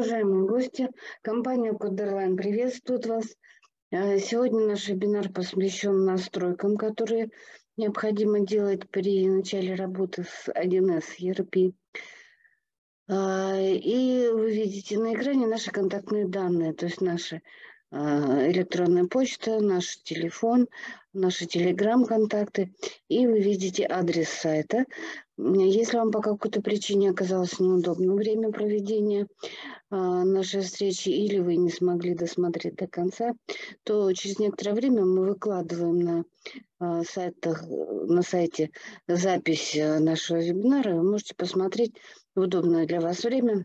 Уважаемые гости, компания Кодерлайн приветствует вас. Э, сегодня наш вебинар посвящен настройкам, которые необходимо делать при начале работы с 1С ERP. Э, и вы видите на экране наши контактные данные, то есть наши э, электронная почта, наш телефон, наши телеграм-контакты, и вы видите адрес сайта. Если вам по какой-то причине оказалось неудобно время проведения а, нашей встречи или вы не смогли досмотреть до конца, то через некоторое время мы выкладываем на, а, сайтах, на сайте запись э, нашего вебинара. Вы можете посмотреть в удобное для вас время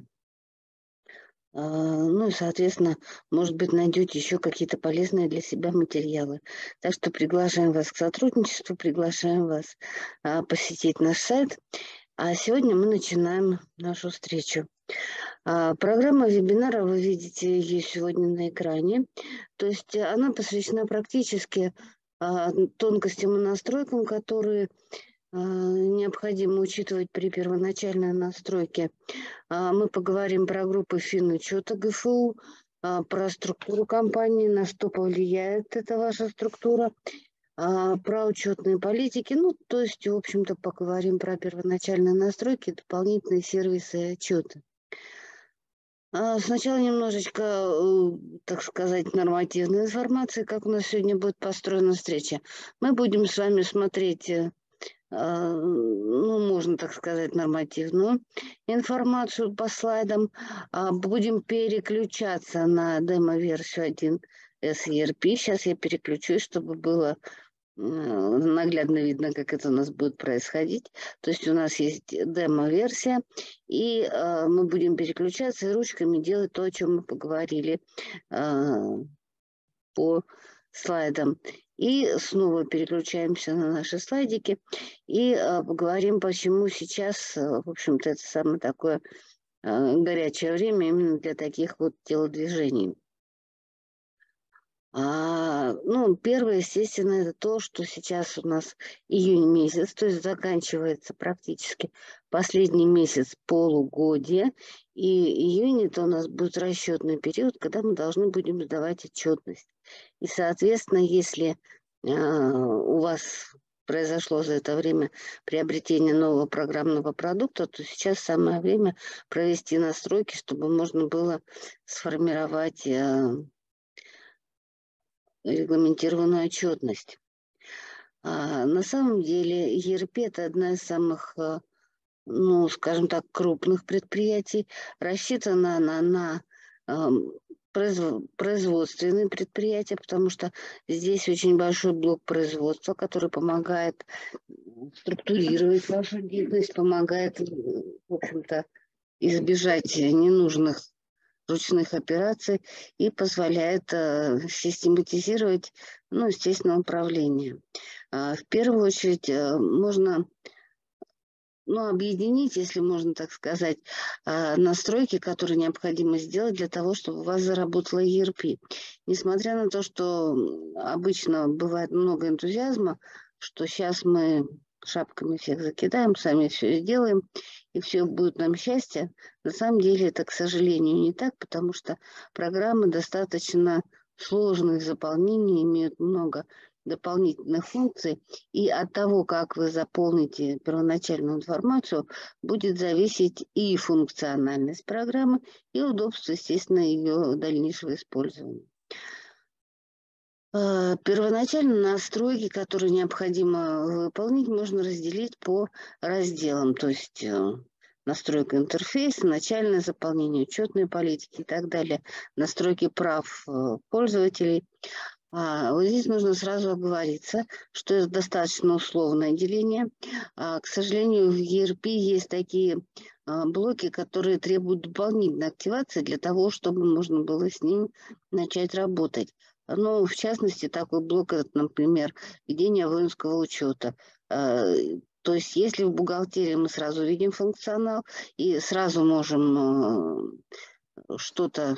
ну и, соответственно, может быть, найдете еще какие-то полезные для себя материалы. Так что приглашаем вас к сотрудничеству, приглашаем вас а, посетить наш сайт. А сегодня мы начинаем нашу встречу. А, программа вебинара, вы видите ее сегодня на экране. То есть она посвящена практически тонкостям и настройкам, которые а, необходимо учитывать при первоначальной настройке. А, мы поговорим про группы финучета ГФУ, а, про структуру компании, на что повлияет эта ваша структура, про учетные политики, ну, то есть, в общем-то, поговорим про первоначальные настройки, дополнительные сервисы и отчеты. Сначала немножечко, э, так сказать, нормативной информации, как у нас сегодня будет построена встреча. Мы будем с вами смотреть э, а, ну, можно так сказать, нормативную информацию по слайдам. А, будем переключаться на демо-версию 1 SERP. Сейчас я переключусь, чтобы было наглядно видно, как это у нас будет происходить. То есть у нас есть демо-версия, и э, мы будем переключаться и ручками делать то, о чем мы поговорили э, по слайдам. И снова переключаемся на наши слайдики и э, поговорим, почему сейчас, э, в общем-то, это самое такое э, горячее время именно для таких вот телодвижений. А, ну, первое, естественно, это то, что сейчас у нас июнь месяц, то есть заканчивается практически последний месяц полугодия, и июнь это у нас будет расчетный период, когда мы должны будем сдавать отчетность. И, соответственно, если э, у вас произошло за это время приобретение нового программного продукта, то сейчас самое время провести настройки, чтобы можно было сформировать э, регламентированную отчетность. А, на самом деле ERP – это одна из самых, э, ну, скажем так, крупных предприятий. Рассчитана она на эм, производственные предприятия, потому что здесь очень большой блок производства, который помогает структурировать вашу деятельность, помогает, в общем-то, избежать ненужных ручных операций и позволяет э, систематизировать, ну, естественно, управление. Э, в первую очередь э, можно ну, объединить, если можно так сказать, а, настройки, которые необходимо сделать для того, чтобы у вас заработала ERP. Несмотря на то, что обычно бывает много энтузиазма, что сейчас мы шапками всех закидаем, сами все сделаем, и все будет нам счастье. На самом деле это, к сожалению, не так, потому что программы достаточно сложные в заполнении, имеют много дополнительных функций, и от того, как вы заполните первоначальную информацию, будет зависеть и функциональность программы, и удобство, естественно, ее дальнейшего использования. А, первоначально настройки, которые необходимо выполнить, можно разделить по разделам, то есть э, настройка интерфейса, начальное заполнение, учетной политики и так далее, настройки прав э, пользователей – а, вот здесь нужно сразу оговориться, что это достаточно условное деление. А, к сожалению, в ERP есть такие а, блоки, которые требуют дополнительной активации для того, чтобы можно было с ним начать работать. Ну, в частности, такой блок, это, например, ведение воинского учета. То есть, если в бухгалтерии мы сразу видим функционал и сразу можем что-то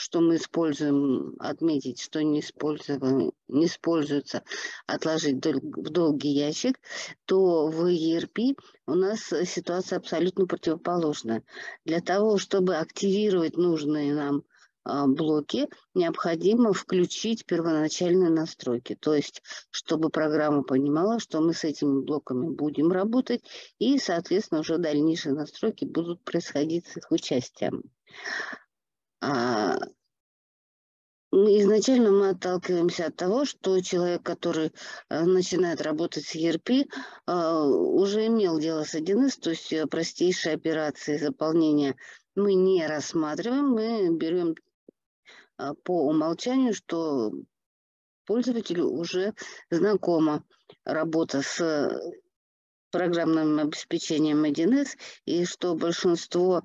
что мы используем, отметить, что не, используем, не используется, отложить в долгий ящик, то в ERP у нас ситуация абсолютно противоположная. Для того, чтобы активировать нужные нам а, блоки необходимо включить первоначальные настройки. То есть, чтобы программа понимала, что мы с этими блоками будем работать, и, соответственно, уже дальнейшие настройки будут происходить с их участием. А, изначально мы отталкиваемся от того, что человек, который э, начинает работать с ERP, э, уже имел дело с 1С, то есть э, простейшие операции заполнения мы не рассматриваем, мы берем а, по умолчанию, что пользователю уже знакома работа с программным обеспечением 1С, и что большинство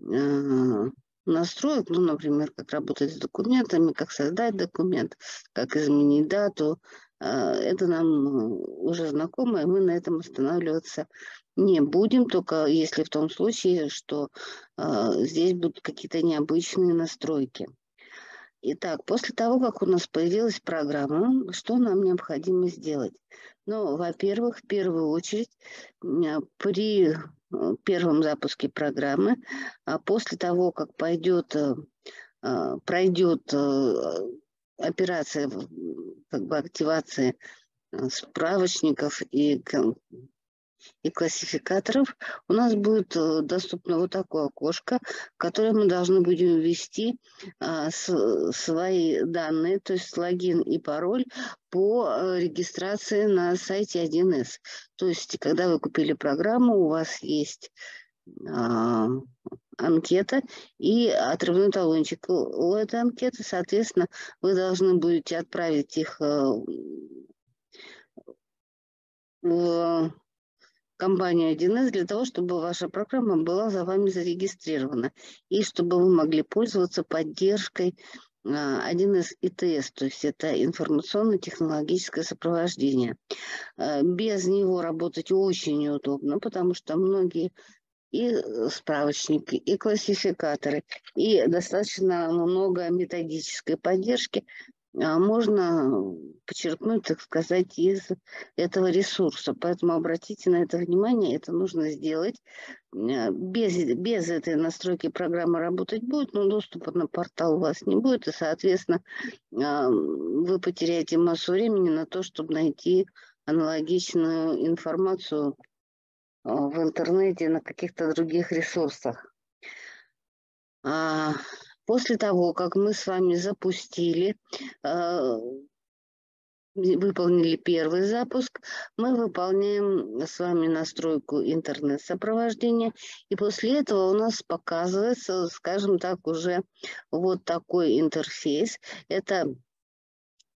э, настроек, ну, например, как работать с документами, как создать документ, как изменить дату, э, это нам уже знакомо, и мы на этом останавливаться не будем, только если в том случае, что э, здесь будут какие-то необычные настройки. Итак, после того, как у нас появилась программа, что нам необходимо сделать? Ну, во-первых, в первую очередь, при э, первом запуске программы, а после того, как пойдет, э, э, пройдет операция как бы активации справочников и и классификаторов у нас будет э, доступно вот такое окошко, которое мы должны будем ввести а, свои данные, то есть логин и пароль по э, регистрации на сайте 1С. То есть, когда вы купили программу, у вас есть а, анкета и отрывной талончик. У этой анкеты, соответственно, вы должны будете отправить их э, в компанию 1С для того, чтобы ваша программа была за вами зарегистрирована и чтобы вы могли пользоваться поддержкой 1С а, ИТС, то есть это информационно-технологическое сопровождение. А, без него работать очень неудобно, потому что многие и справочники, и классификаторы, и достаточно много методической поддержки можно почерпнуть, так сказать, из этого ресурса. Поэтому обратите на это внимание, это нужно сделать. А, без, без этой настройки программа работать будет, но доступа на портал у вас не будет, и, соответственно, а, вы потеряете массу времени на то, чтобы найти аналогичную информацию в интернете, на каких-то других ресурсах. После того, как мы с вами запустили, э, выполнили первый запуск, мы выполняем с вами настройку интернет-сопровождения. И после этого у нас показывается, скажем так, уже вот такой интерфейс. Это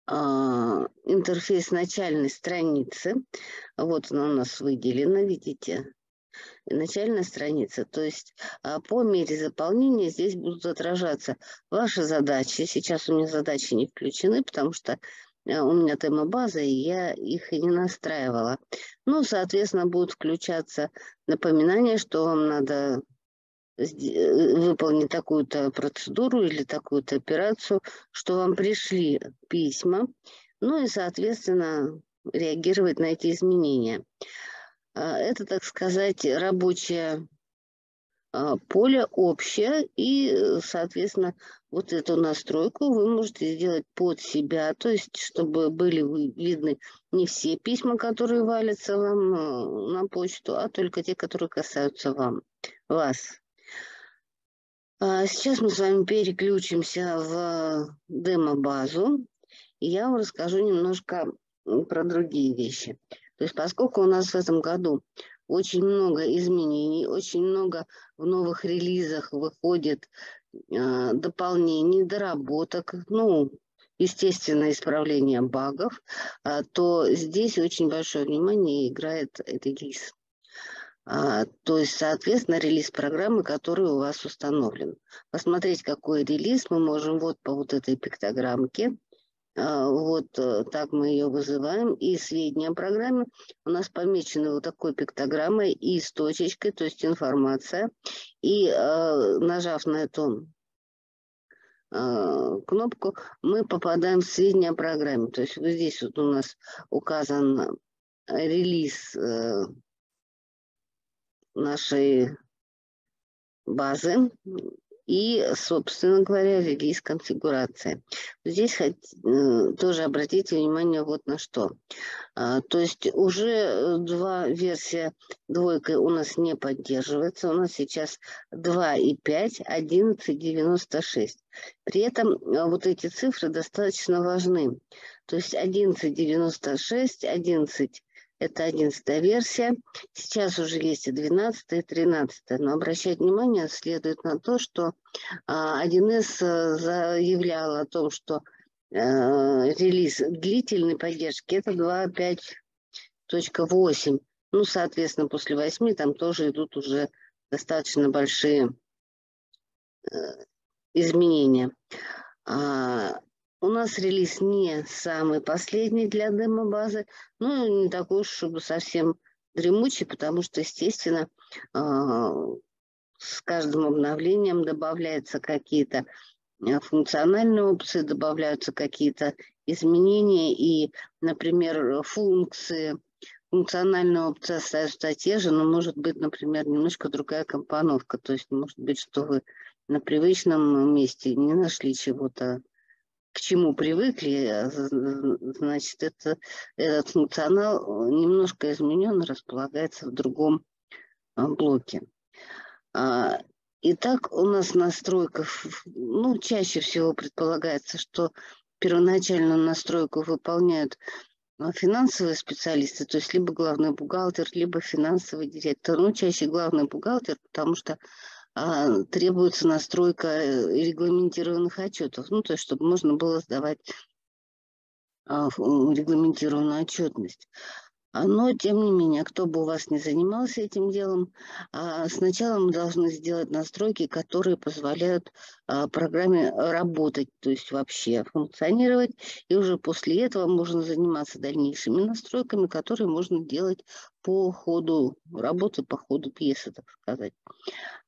а, интерфейс начальной страницы. Вот она у нас выделена, видите, начальная страница. То есть а, по мере заполнения здесь будут отражаться ваши задачи. Сейчас у меня задачи не включены, потому что а, у меня тема база, и я их и не настраивала. Ну, соответственно, будут включаться напоминания, что вам надо э, выполнить такую-то процедуру или такую-то операцию, что вам пришли письма, ну и, соответственно, реагировать на эти изменения. А, это, так сказать, рабочее а, поле общее, и, соответственно, вот эту настройку вы можете сделать под себя, то есть, чтобы были видны не все письма, которые валятся вам а, на почту, а только те, которые касаются вам, вас. Сейчас мы с вами переключимся в демо-базу, и я вам расскажу немножко про другие вещи. То есть поскольку у нас в этом году очень много изменений, очень много в новых релизах выходит э, дополнений, доработок, ну, естественно, исправление багов, э, то здесь очень большое внимание играет релиз. А, то есть, соответственно, релиз программы, который у вас установлен. Посмотреть, какой релиз мы можем вот по вот этой пиктограммке вот э, так мы ее вызываем. И сведения о программе у нас помечены вот такой пиктограммой и с точечкой, то есть информация. И э, нажав на эту кнопку, мы попадаем в сведения о программе. То есть вот здесь вот у нас указан релиз нашей базы и, собственно говоря, релиз конфигурации. Здесь э, тоже обратите внимание вот на что. А, то есть уже два версия двойка у нас не поддерживается. У нас сейчас 2,5, 11,96. При этом э, вот эти цифры достаточно важны. То есть 11,96, 11 это 11 версия. Сейчас уже есть и 12 и 13 но обращать внимание следует на то, что 1С а, заявлял о том, что э, релиз длительной поддержки это 2.5.8. Ну, соответственно, после 8 там тоже идут уже достаточно большие э, изменения. У нас релиз не самый последний для демо-базы, но не такой уж, чтобы совсем дремучий, потому что, естественно, а, с каждым обновлением добавляются какие-то а, функциональные опции, добавляются какие-то изменения, и, например, функции, функциональные опции остаются те же, но может быть, например, немножко другая компоновка. То есть может быть, что вы на привычном месте не нашли чего-то к чему привыкли, а, значит, это, этот функционал э, немножко изменен, располагается в другом а, блоке. А, итак, у нас настройка, ну, чаще всего предполагается, что первоначальную настройку выполняют финансовые специалисты, то есть либо главный бухгалтер, либо финансовый директор. Ну, чаще главный бухгалтер, потому что а, требуется настройка э, регламентированных отчетов, ну, то есть, чтобы можно было сдавать а, регламентированную отчетность. А, но, тем не менее, кто бы у вас не занимался этим делом, сначала мы должны сделать настройки, которые позволяют программе работать, то есть вообще функционировать, и уже после этого можно заниматься дальнейшими настройками, которые можно делать по ходу работы, по ходу пьесы, так сказать.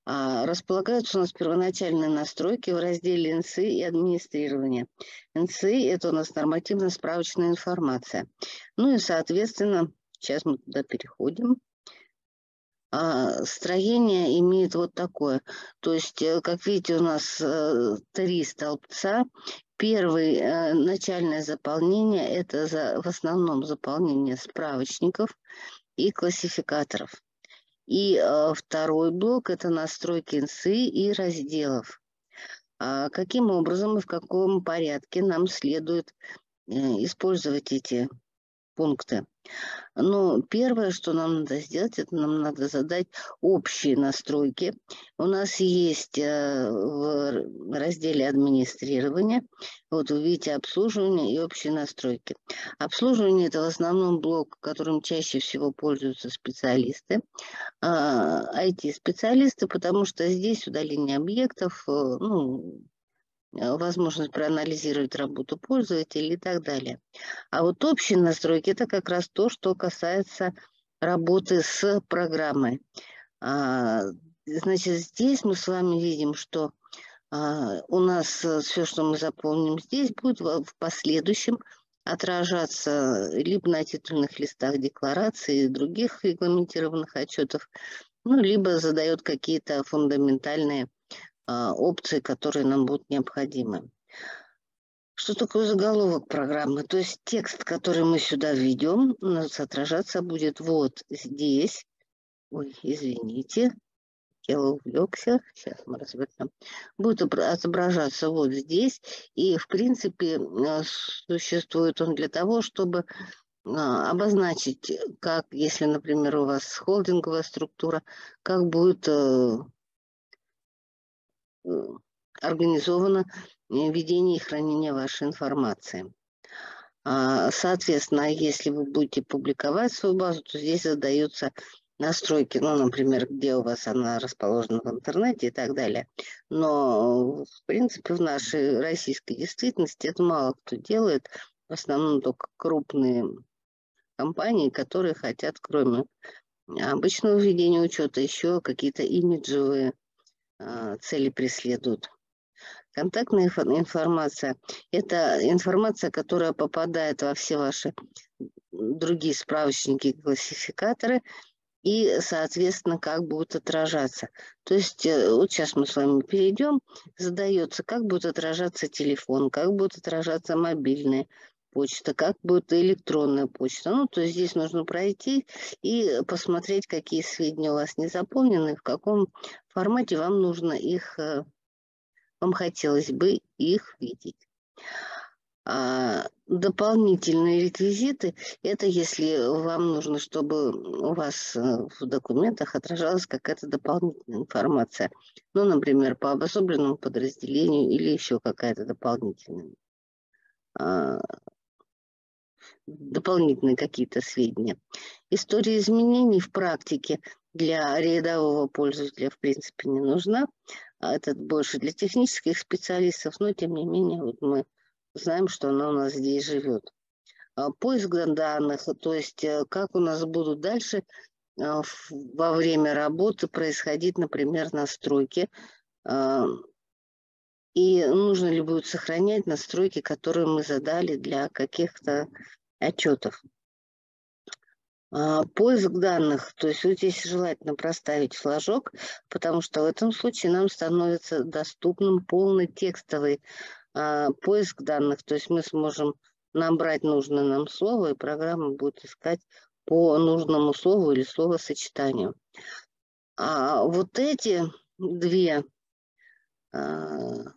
А, располагаются у нас первоначальные настройки в разделе НСИ и администрирование. НСИ – это у нас нормативно-справочная информация. Ну и, соответственно, сейчас мы туда переходим. А, строение имеет вот такое. То есть, э, как видите, у нас э, три столбца. Первый, э, начальное заполнение, это за, в основном заполнение справочников и классификаторов. И э, второй блок – это настройки НСИ и разделов. А каким образом и в каком порядке нам следует э, использовать эти пункты. Но первое, что нам надо сделать, это нам надо задать общие настройки. У нас есть э, в разделе администрирования, вот вы видите обслуживание и общие настройки. Обслуживание – это в основном блок, которым чаще всего пользуются специалисты, IT-специалисты, а, потому что здесь удаление объектов, э, ну, возможность проанализировать работу пользователя и так далее. А вот общие настройки – это как раз то, что касается работы с программой. А, значит, здесь мы с вами видим, что а, у нас э, все, что мы заполним здесь, будет в последующем отражаться либо на титульных листах декларации и других регламентированных отчетов, ну, либо задает какие-то фундаментальные опции, которые нам будут необходимы. Что такое заголовок программы? То есть текст, который мы сюда введем, у нас отражаться будет вот здесь. Ой, извините, я увлекся. Сейчас мы разберем. Будет отображаться вот здесь. И, в принципе, а, существует он для того, чтобы а, обозначить, как, если, например, у вас холдинговая структура, как будет Э, организовано э, ведение и хранение вашей информации. А, соответственно, если вы будете публиковать свою базу, то здесь задаются настройки, ну, например, где у вас она расположена в интернете и так далее. Но, в принципе, в нашей российской действительности это мало кто делает. В основном только крупные компании, которые хотят, кроме обычного ведения учета, еще какие-то имиджевые цели преследуют. Контактная информация – это информация, которая попадает во все ваши другие справочники классификаторы, и, соответственно, как будет отражаться. То есть э, вот сейчас мы с вами перейдем, задается, как будет отражаться телефон, как будет отражаться мобильная почта, как будет электронная почта. Ну, то есть здесь нужно пройти и посмотреть, какие сведения у вас не заполнены, в каком формате вам нужно их э, вам хотелось бы их видеть. А дополнительные реквизиты – это если вам нужно, чтобы у вас э, в документах отражалась какая-то дополнительная информация. Ну, например, по обособленному подразделению или еще какая-то дополнительная а, дополнительные какие-то сведения. История изменений в практике для рядового пользователя в принципе не нужна. А этот больше для технических специалистов, но тем не менее вот мы знаем, что она у нас здесь живет. А поиск данных, то есть э, как у нас будут дальше а, во время работы происходить, например, настройки, и нужно ли будет сохранять настройки, которые мы задали для каких-то отчетов. А, поиск данных, то есть вот здесь желательно проставить флажок, потому что в этом случае нам становится доступным полный текстовый а, поиск данных, то есть мы сможем набрать нужное нам слово, и программа будет искать по нужному слову или словосочетанию. А вот эти две а,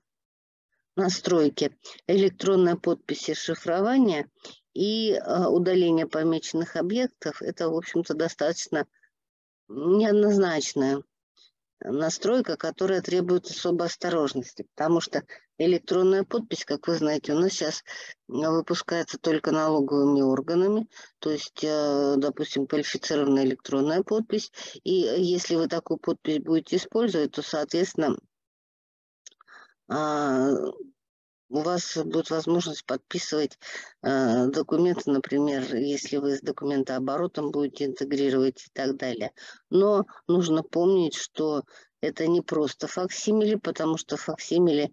настройки электронной подписи шифрования и а, удаление помеченных объектов – это, в общем-то, достаточно неоднозначная настройка, которая требует особой осторожности, потому что электронная подпись, как вы знаете, у нас сейчас выпускается только налоговыми органами, то есть, э, допустим, квалифицированная электронная подпись, и если вы такую подпись будете использовать, то, соответственно, а, у вас будет возможность подписывать э, документы, например, если вы с документооборотом будете интегрировать и так далее. Но нужно помнить, что это не просто факсимили, потому что факсимили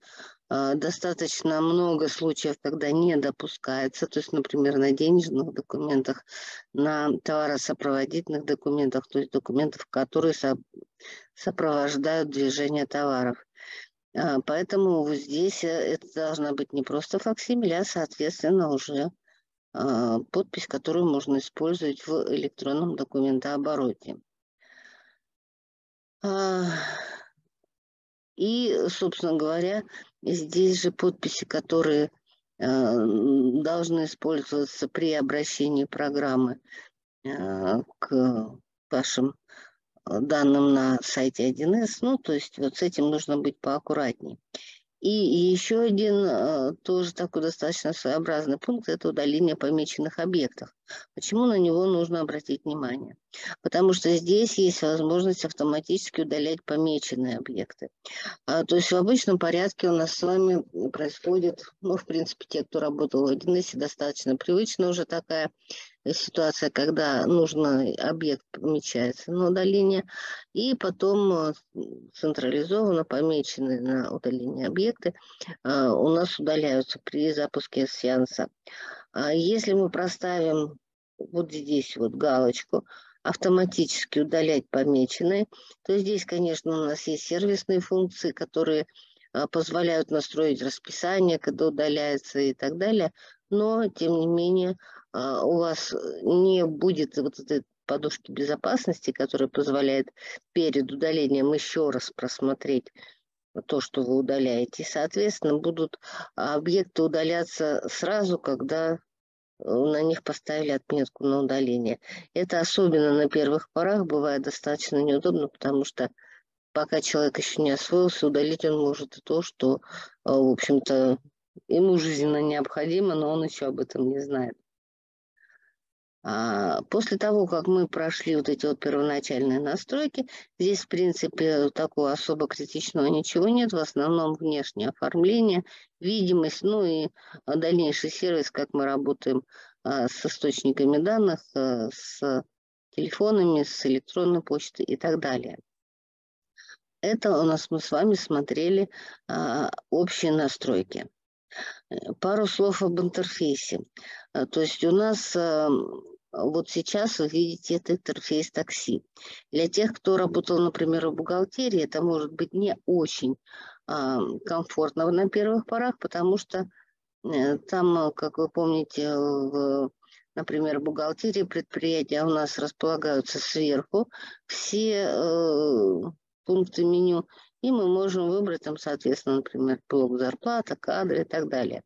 э, достаточно много случаев, когда не допускается, то есть, например, на денежных документах, на товаросопроводительных документах, то есть документов, которые со сопровождают движение товаров. А, поэтому здесь э, это должна быть не просто факсимиле, а, соответственно, уже а, подпись, которую можно использовать в электронном документообороте. А, и, собственно говоря, здесь же подписи, которые должны использоваться при обращении программы к вашим данным на сайте 1С. Ну, то есть вот с этим нужно быть поаккуратнее. И еще один э, тоже такой достаточно своеобразный пункт – это удаление помеченных объектов. Почему на него нужно обратить внимание? Потому что здесь есть возможность автоматически удалять помеченные объекты. А, то есть в обычном порядке у нас с вами происходит, ну, в принципе, те, кто работал в 1С, достаточно привычно уже такая ситуация, когда нужно объект помечается на удаление, и потом э, централизованно помеченные на удаление объекты э, у нас удаляются при запуске сеанса. А если мы проставим вот здесь вот галочку автоматически удалять помеченные, то здесь, конечно, у нас есть сервисные функции, которые э, позволяют настроить расписание, когда удаляется и так далее, но, тем не менее, у вас не будет вот этой подушки безопасности, которая позволяет перед удалением еще раз просмотреть то, что вы удаляете. соответственно, будут объекты удаляться сразу, когда на них поставили отметку на удаление. Это особенно на первых порах бывает достаточно неудобно, потому что пока человек еще не освоился, удалить он может и то, что, в общем-то, ему жизненно необходимо, но он еще об этом не знает. А, после того, как мы прошли вот эти вот первоначальные настройки, здесь, в принципе, такого особо критичного ничего нет. В основном внешнее оформление, видимость, ну и дальнейший сервис, как мы работаем а, с источниками данных, а, с телефонами, с электронной почтой и так далее. Это у нас мы с вами смотрели а, общие настройки. Э, пару слов об интерфейсе. А, то есть у нас а, вот сейчас вы видите этот интерфейс такси. Для тех, кто работал, например, в бухгалтерии, это может быть не очень а, комфортно на первых порах, потому что э, там, как вы помните, в например, бухгалтерии предприятия у нас располагаются сверху все э, пункты меню, и мы можем выбрать там, соответственно, например, блок зарплата, кадры и так далее.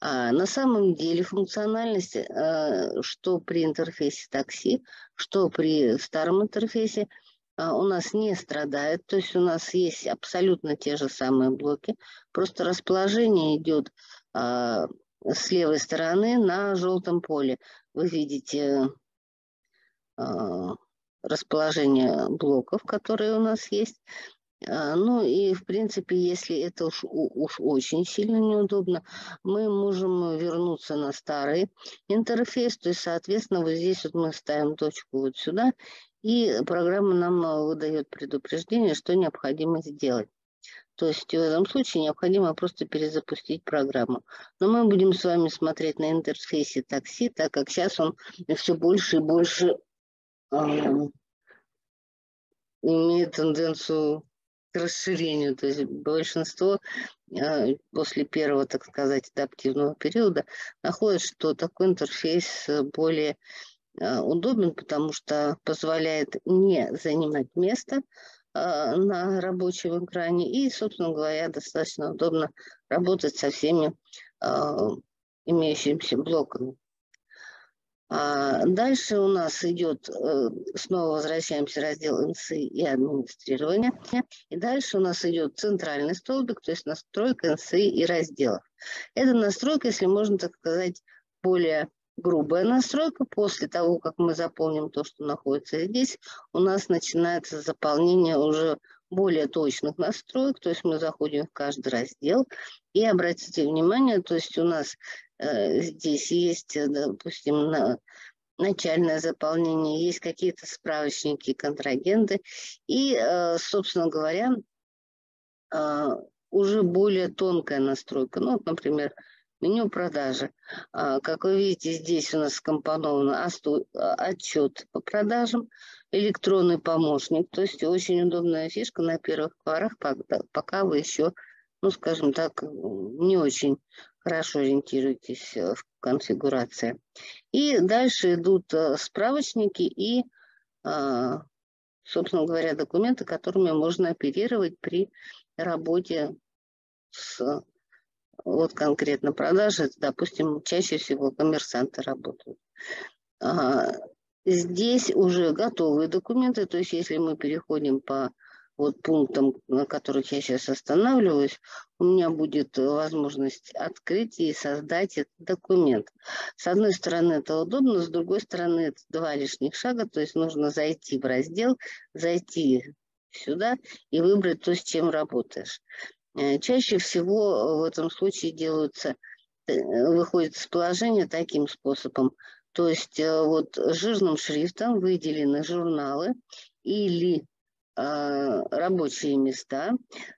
А на самом деле функциональность, э, что при интерфейсе такси, что при старом интерфейсе, э, у нас не страдает, то есть у нас есть абсолютно те же самые блоки, просто расположение идет э, с левой стороны на желтом поле. Вы видите расположение блоков, которые у нас есть. А, ну и, в принципе, если это уж, уж очень сильно неудобно, мы можем вернуться на старый интерфейс. То есть, соответственно, вот здесь вот мы ставим точку вот сюда, и программа нам а, выдает предупреждение, что необходимо сделать. То есть в этом случае необходимо просто перезапустить программу. Но мы будем с вами смотреть на интерфейсе такси, так как сейчас он все больше и больше имеет тенденцию расширению. То есть большинство э, после первого, так сказать, адаптивного периода находит, что такой интерфейс более э, удобен, потому что позволяет не занимать место э, на рабочем экране и, собственно говоря, достаточно удобно работать со всеми имеющимися блоками. А дальше у нас идет, э, снова возвращаемся раздел НСИ и администрирование. И дальше у нас идет центральный столбик, то есть настройка НСИ и разделов. Это настройка, если можно так сказать, более грубая настройка. После того, как мы заполним то, что находится здесь, у нас начинается заполнение уже более точных настроек, то есть мы заходим в каждый раздел и обратите внимание, то есть у нас здесь есть, э, допустим, на, начальное заполнение, есть какие-то справочники, контрагенты. И, э, собственно говоря, уже более тонкая настройка. Ну, например, меню продажи. Как вы видите, здесь у нас скомпонован отчет по продажам, электронный помощник. То есть очень удобная фишка на первых порах, пока вы еще, ну, скажем так, не очень хорошо ориентируйтесь э, в конфигурации. И дальше идут э, справочники и, а, собственно говоря, документы, которыми можно оперировать при работе с вот конкретно продажи, допустим, чаще всего коммерсанты работают. А, здесь уже готовые документы, то есть если мы переходим по вот пунктам, на которых я сейчас останавливаюсь, у меня будет возможность открыть и создать этот документ. С одной стороны это удобно, с другой стороны это два лишних шага, то есть нужно зайти в раздел, зайти сюда и выбрать то, с чем работаешь. Э, чаще всего в этом случае делаются, э, выходит с положения таким способом. То есть э, вот жирным шрифтом выделены журналы или рабочие места,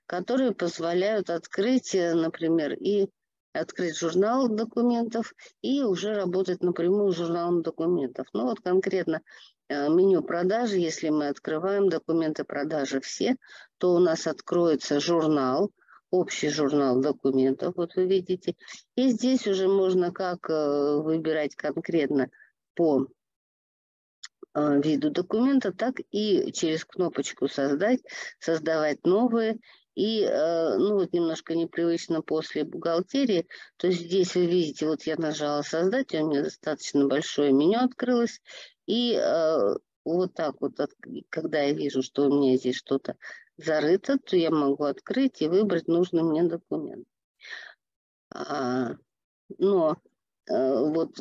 которые позволяют открыть, э, например, и открыть журнал документов и уже работать напрямую с журналом документов. Ну вот конкретно э, меню продажи, если мы открываем документы продажи все, то у нас откроется журнал, общий журнал документов, вот вы видите. И здесь уже можно как э, выбирать конкретно по Э, виду документа, так и через кнопочку «Создать», создавать новые. И, э, ну вот немножко непривычно после бухгалтерии, то есть здесь вы видите, вот я нажала «Создать», у меня достаточно большое меню открылось. И э, вот так вот, когда я вижу, что у меня здесь что-то зарыто, то я могу открыть и выбрать нужный мне документ. А, но вот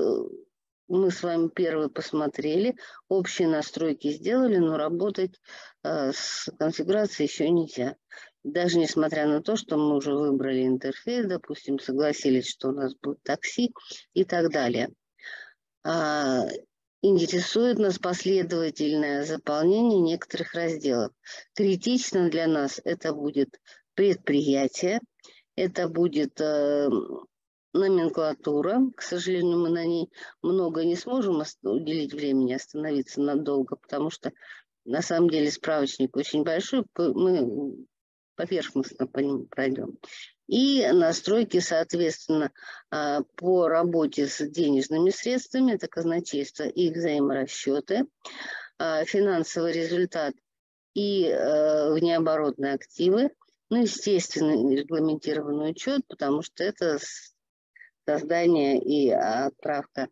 мы с вами первые посмотрели, общие настройки сделали, но работать э, с конфигурацией еще нельзя. Даже несмотря на то, что мы уже выбрали интерфейс, допустим, согласились, что у нас будет такси и так далее. А, интересует нас последовательное заполнение некоторых разделов. Критично для нас это будет предприятие, это будет э, номенклатура. К сожалению, мы на ней много не сможем уделить времени остановиться надолго, потому что на самом деле справочник очень большой, мы поверхностно по нему пройдем. И настройки, соответственно, а, по работе с денежными средствами, это казначейство и взаиморасчеты, а, финансовый результат и э, внеоборотные активы, ну, естественно, регламентированный учет, потому что это создание и отправка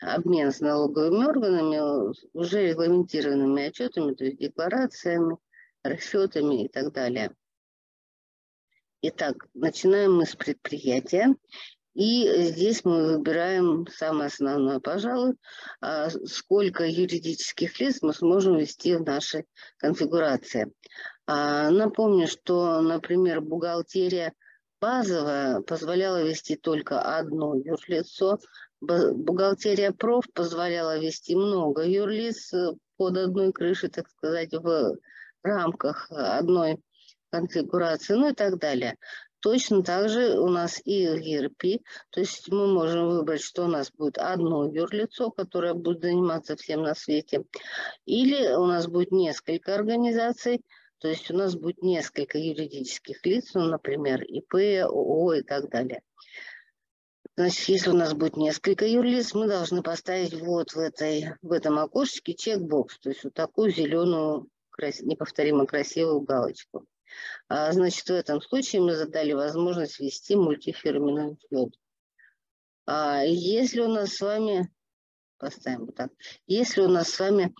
обмен с налоговыми органами уже регламентированными отчетами, то есть декларациями, расчетами и так далее. Итак, начинаем мы с предприятия. И здесь мы выбираем самое основное, пожалуй, а, сколько юридических лиц мы сможем ввести в нашей конфигурации. А, напомню, что, например, бухгалтерия базовая позволяла вести только одно юрлицо, бухгалтерия проф позволяла вести много юрлиц э, под одной крышей, так сказать, в рамках одной конфигурации, ну и так далее. Точно так же у нас и ERP, то есть мы можем выбрать, что у нас будет одно юрлицо, которое будет заниматься всем на свете, или у нас будет несколько организаций, то есть у нас будет несколько юридических лиц, ну, например, ИП, ООО и так далее. Значит, если у нас будет несколько юрлиц, мы должны поставить вот в, этой, в этом окошечке чекбокс, то есть вот такую зеленую, неповторимо красивую галочку. А, значит, в этом случае мы задали возможность ввести мультифирменный учет. А если у нас с вами, поставим вот так, если у нас с вами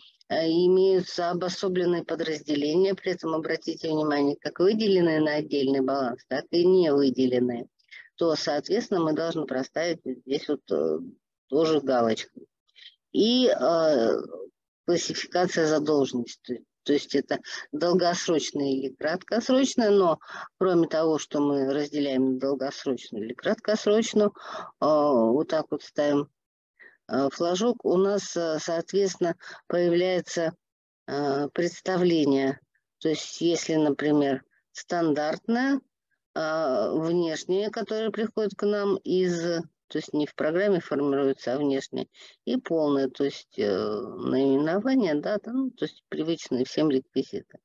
имеются обособленные подразделения, при этом обратите внимание, как выделенные на отдельный баланс, так и не выделенные, то, соответственно, мы должны проставить здесь вот э, тоже галочку. И э, классификация задолженности. То есть это долгосрочное или краткосрочное, но кроме того, что мы разделяем на долгосрочную или краткосрочную, а, вот так вот ставим флажок, у нас, а, соответственно, появляется представление. То есть если, например, стандартное, внешнее, которое приходит к нам из то есть не в программе формируется, а внешне, и полное, то есть э, наименование, дата, ну, то есть привычные всем реквизиты.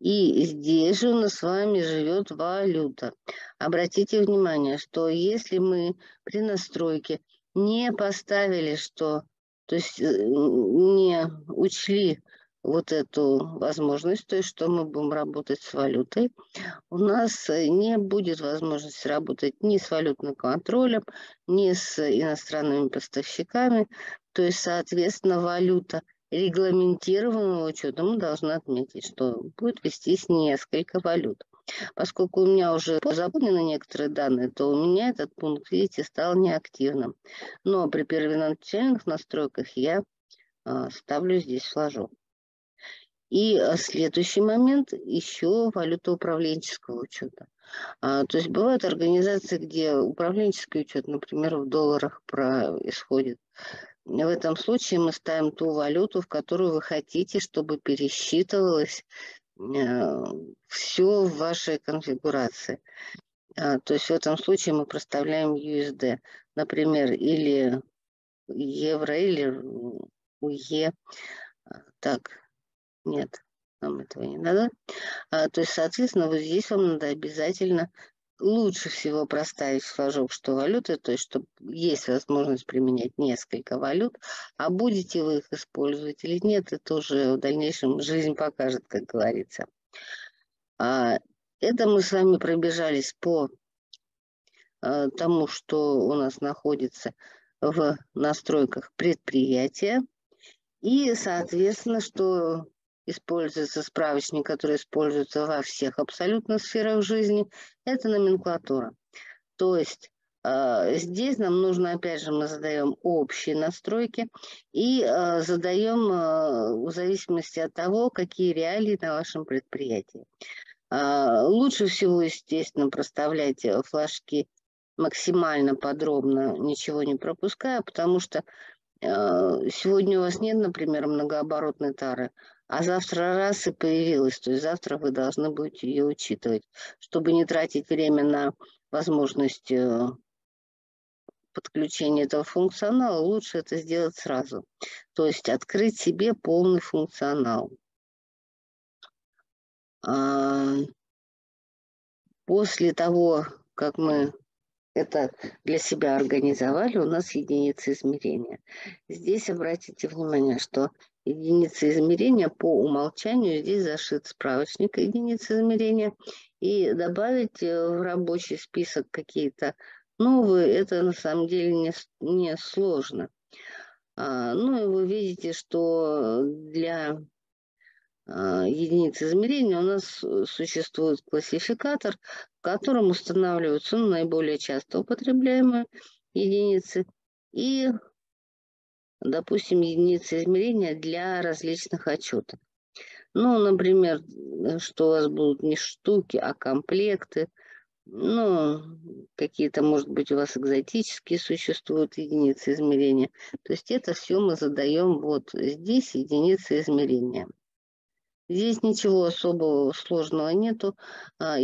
И здесь же у нас с вами живет валюта. Обратите внимание, что если мы при настройке не поставили, что, то есть э, не учли вот эту возможность, то есть что мы будем работать с валютой, у нас э, не будет возможности работать ни с валютным контролем, ни с иностранными поставщиками. То есть, соответственно, валюта регламентированного учета мы должны отметить, что будет вестись несколько валют. Поскольку у меня уже заполнены некоторые данные, то у меня этот пункт, видите, стал неактивным. Но при первоначальных настройках я э, ставлю здесь флажок. И э, следующий момент еще валюта управленческого учета. А, то есть бывают организации, где управленческий учет, например, в долларах происходит. В этом случае мы ставим ту валюту, в которую вы хотите, чтобы пересчитывалось э, все в вашей конфигурации. А, то есть в этом случае мы проставляем USD, например, или евро, или УЕ. Так, нет, нам этого не надо. А, то есть, соответственно, вот здесь вам надо обязательно лучше всего проставить флажок, что валюты, то есть, чтобы есть возможность применять несколько валют, а будете вы их использовать или нет, это уже в дальнейшем жизнь покажет, как говорится. А, это мы с вами пробежались по а, тому, что у нас находится в настройках предприятия. И, соответственно, что используется справочник, который используется во всех абсолютно сферах жизни, это номенклатура. То есть э, здесь нам нужно, опять же, мы задаем общие настройки и э, задаем э, в зависимости от того, какие реалии на вашем предприятии. Лучше всего, естественно, проставлять флажки максимально подробно, ничего не пропуская, потому что сегодня у вас нет, например, многооборотной тары, а завтра раз и появилась, то есть завтра вы должны будете ее учитывать, чтобы не тратить время на возможность э, подключения этого функционала, лучше это сделать сразу. То есть открыть себе полный функционал. А, после того, как мы это для себя организовали, у нас единицы измерения. Здесь обратите внимание, что единицы измерения по умолчанию здесь зашит справочник единицы измерения. И добавить э, в рабочий список какие-то новые, это на самом деле не, не сложно. А, ну и вы видите, что для а, единиц измерения у нас э, существует классификатор, в котором устанавливаются ну, наиболее часто употребляемые единицы и, допустим, единицы измерения для различных отчетов. Ну, например, что у вас будут не штуки, а комплекты. Ну, какие-то, может быть, у вас экзотические существуют единицы измерения. То есть это все мы задаем вот здесь единицы измерения. Здесь ничего особого сложного нету. А,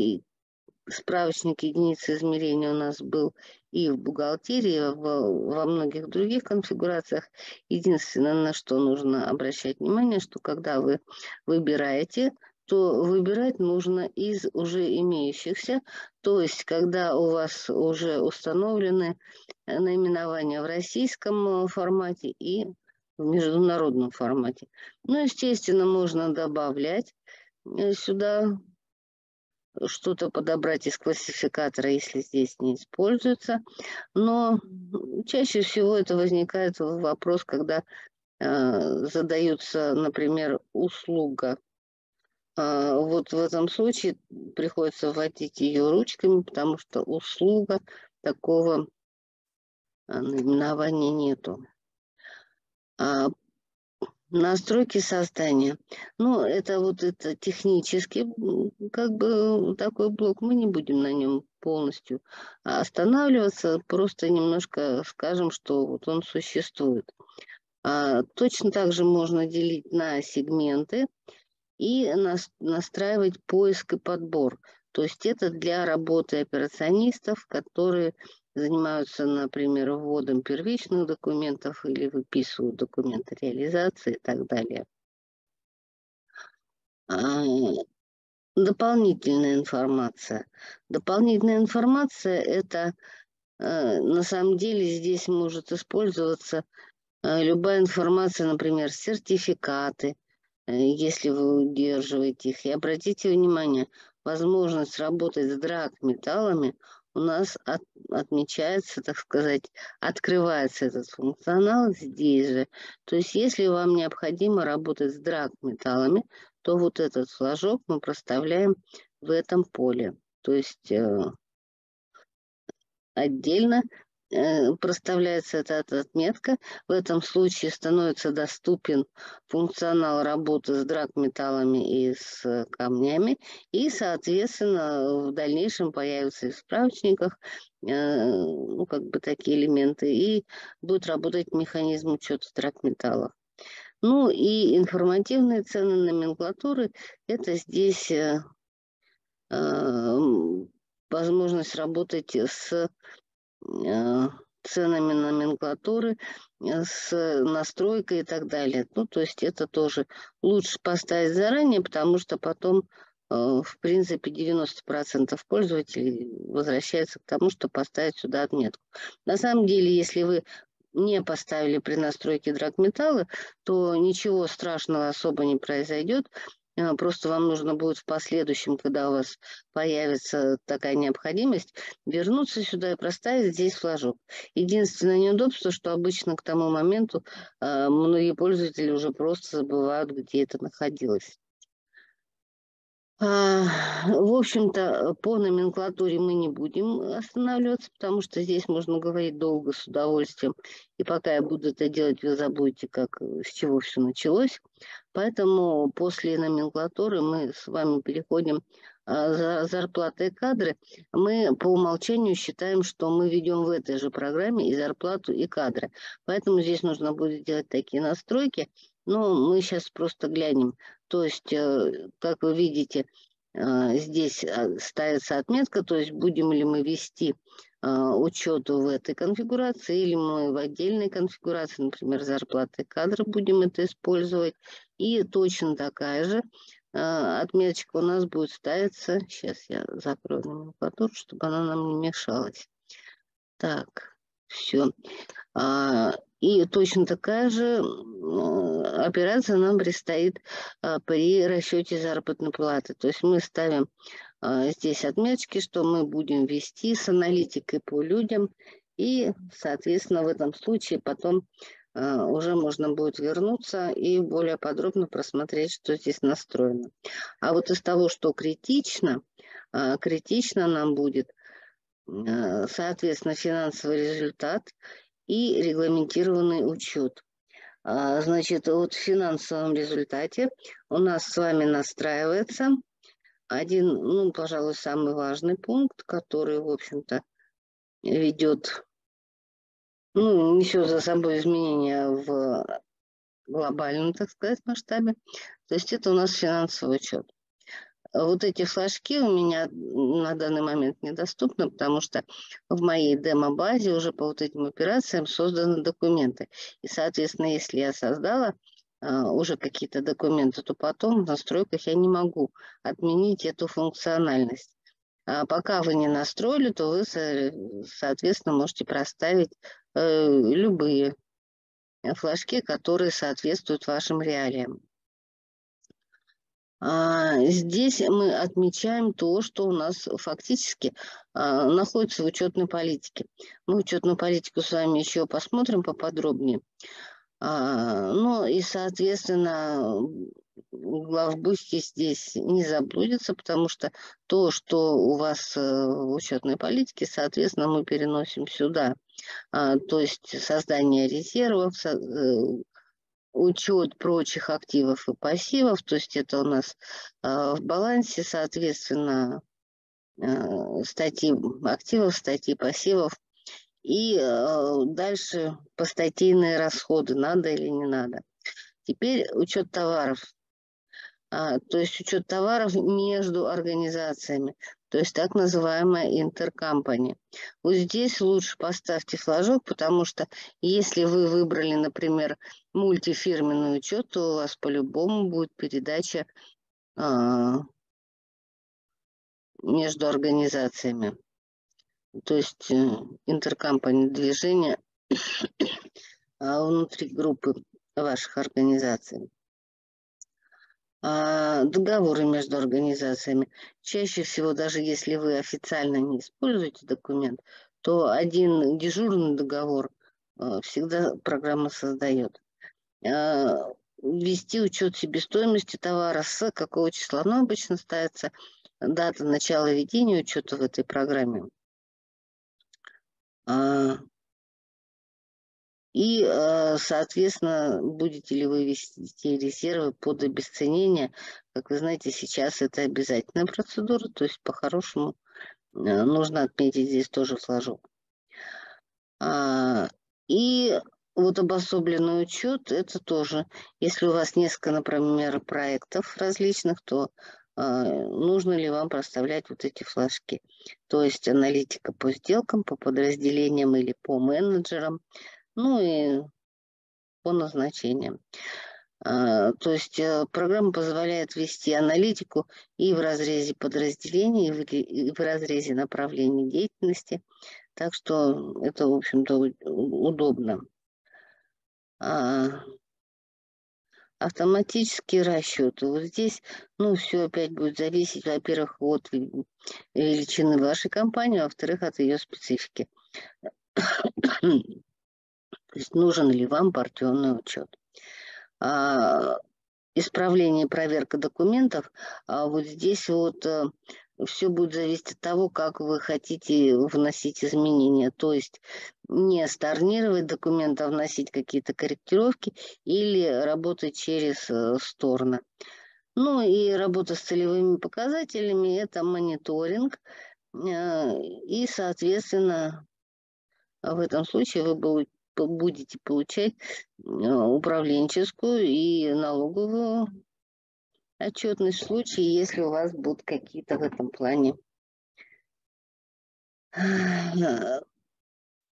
справочник единицы измерения у нас был и в бухгалтерии, в, во многих других конфигурациях. Единственное, на что нужно обращать внимание, что когда вы выбираете, то выбирать нужно из уже имеющихся, то есть когда у вас уже установлены наименования в российском формате и в международном формате. Ну, естественно, можно добавлять э, сюда что-то подобрать из классификатора, если здесь не используется. Но чаще всего это возникает вопрос, когда э, задаются, например, услуга. Э, вот в этом случае приходится вводить ее ручками, потому что услуга такого э, наименования нету. А, настройки создания. Ну, это вот это технический, как бы такой блок, мы не будем на нем полностью останавливаться, просто немножко скажем, что вот он существует. А, точно так же можно делить на сегменты и нас, настраивать поиск и подбор. То есть это для работы операционистов, которые занимаются, например, вводом первичных документов или выписывают документы реализации и так далее. А, дополнительная информация. Дополнительная информация – это э, на самом деле здесь может использоваться э, любая информация, например, сертификаты, э, если вы удерживаете их. И обратите внимание, возможность работать с драг-металлами – у нас от, отмечается, так сказать, открывается этот функционал здесь же. То есть если вам необходимо работать с драг-металлами, то вот этот флажок мы проставляем в этом поле. То есть э, отдельно проставляется эта отметка. В этом случае становится доступен функционал работы с драгметаллами и с камнями. И, соответственно, в дальнейшем появятся и в справочниках э, ну, как бы такие элементы. И будет работать механизм учета драгметаллов. Ну и информативные цены номенклатуры – это здесь э, возможность работать с Э, ценами номенклатуры, э, с настройкой и так далее. Ну, то есть это тоже лучше поставить заранее, потому что потом, э, в принципе, 90% пользователей возвращается к тому, что поставить сюда отметку. На самом деле, если вы не поставили при настройке драгметалла, то ничего страшного особо не произойдет. А, просто вам нужно будет в последующем, когда у вас появится такая необходимость, вернуться сюда и проставить здесь флажок. Единственное неудобство, что обычно к тому моменту э, многие пользователи уже просто забывают, где это находилось. А, в общем-то, по номенклатуре мы не будем останавливаться, потому что здесь можно говорить долго, с удовольствием. И пока я буду это делать, вы забудете, как, с чего все началось. Поэтому после номенклатуры мы с вами переходим а, зарплаты и кадры, мы по умолчанию считаем, что мы ведем в этой же программе и зарплату, и кадры. Поэтому здесь нужно будет делать такие настройки. Но мы сейчас просто глянем. То есть, э, как вы видите, э, здесь э, ставится отметка, то есть будем ли мы вести учету в этой конфигурации или мы в отдельной конфигурации, например, зарплаты кадры будем это использовать. И точно такая же а, отметочка у нас будет ставиться. Сейчас я закрою номенклатуру, чтобы она нам не мешалась. Так, все. А, и точно такая же операция нам предстоит а, при расчете заработной платы. То есть мы ставим здесь отметочки, что мы будем вести с аналитикой по людям. И, соответственно, в этом случае потом а, уже можно будет вернуться и более подробно просмотреть, что здесь настроено. А вот из того, что критично, а, критично нам будет, а, соответственно, финансовый результат и регламентированный учет. Значит, вот в финансовом результате у нас с вами настраивается один, ну, пожалуй, самый важный пункт, который, в общем-то, ведет ну, несет за собой изменения в глобальном, так сказать, масштабе. То есть это у нас финансовый учет. Вот эти флажки у меня на данный момент недоступны, потому что в моей демо-базе уже по вот этим операциям созданы документы. И, соответственно, если я создала а, уже какие-то документы, то потом в настройках я не могу отменить эту функциональность. А пока вы не настроили, то вы, соответственно, можете проставить э, любые флажки, которые соответствуют вашим реалиям. А, здесь мы отмечаем то, что у нас фактически а, находится в учетной политике. Мы учетную политику с вами еще посмотрим поподробнее. Ну и, соответственно, главбухи здесь не заблудятся, потому что то, что у вас э, в учетной политике, соответственно, мы переносим сюда. То есть создание резервов, э, учет прочих активов и пассивов, то есть это у нас а, в балансе, соответственно, э, статьи активов, статьи пассивов. И дальше постатейные расходы, надо или не надо. Теперь учет товаров а, то есть учет товаров между организациями, то есть так называемая интеркомпания. Вот здесь лучше поставьте флажок, потому что если вы выбрали, например, мультифирменный учет, то у вас по-любому будет передача а, между организациями. То есть э, интеркомпания движения а внутри группы ваших организаций. А, договоры между организациями. Чаще всего, даже если вы официально не используете документ, то один дежурный договор а, всегда программа создает. А, ввести учет себестоимости товара с какого числа? Ну, обычно ставится дата начала ведения учета в этой программе. И, э, соответственно, будете ли вы вести резервы под обесценение. Как вы знаете, сейчас это обязательная процедура, то есть по-хорошему э, нужно отметить здесь тоже флажок. А, и вот обособленный учет, это тоже, если у вас несколько, например, проектов различных, то а, нужно ли вам проставлять вот эти флажки. То есть аналитика по сделкам, по подразделениям или по менеджерам, ну и по назначениям. А, то есть э, программа позволяет вести аналитику и в разрезе подразделений, и в разрезе направлений деятельности. Так что это, в общем-то, удобно. А, автоматические расчеты. Вот здесь, ну, все опять будет зависеть, во-первых, от величины вашей компании, во-вторых, от ее специфики. То есть нужен ли вам партионный учет. А, исправление и проверка документов, а вот здесь вот э, все будет зависеть от того, как вы хотите вносить изменения. То есть не сторнировать документы, а вносить какие-то корректировки или работать через э, стороны. Ну и работа с целевыми показателями – это мониторинг. И, соответственно, в этом случае вы будете получать управленческую и налоговую отчетность в случае, если у вас будут какие-то в этом плане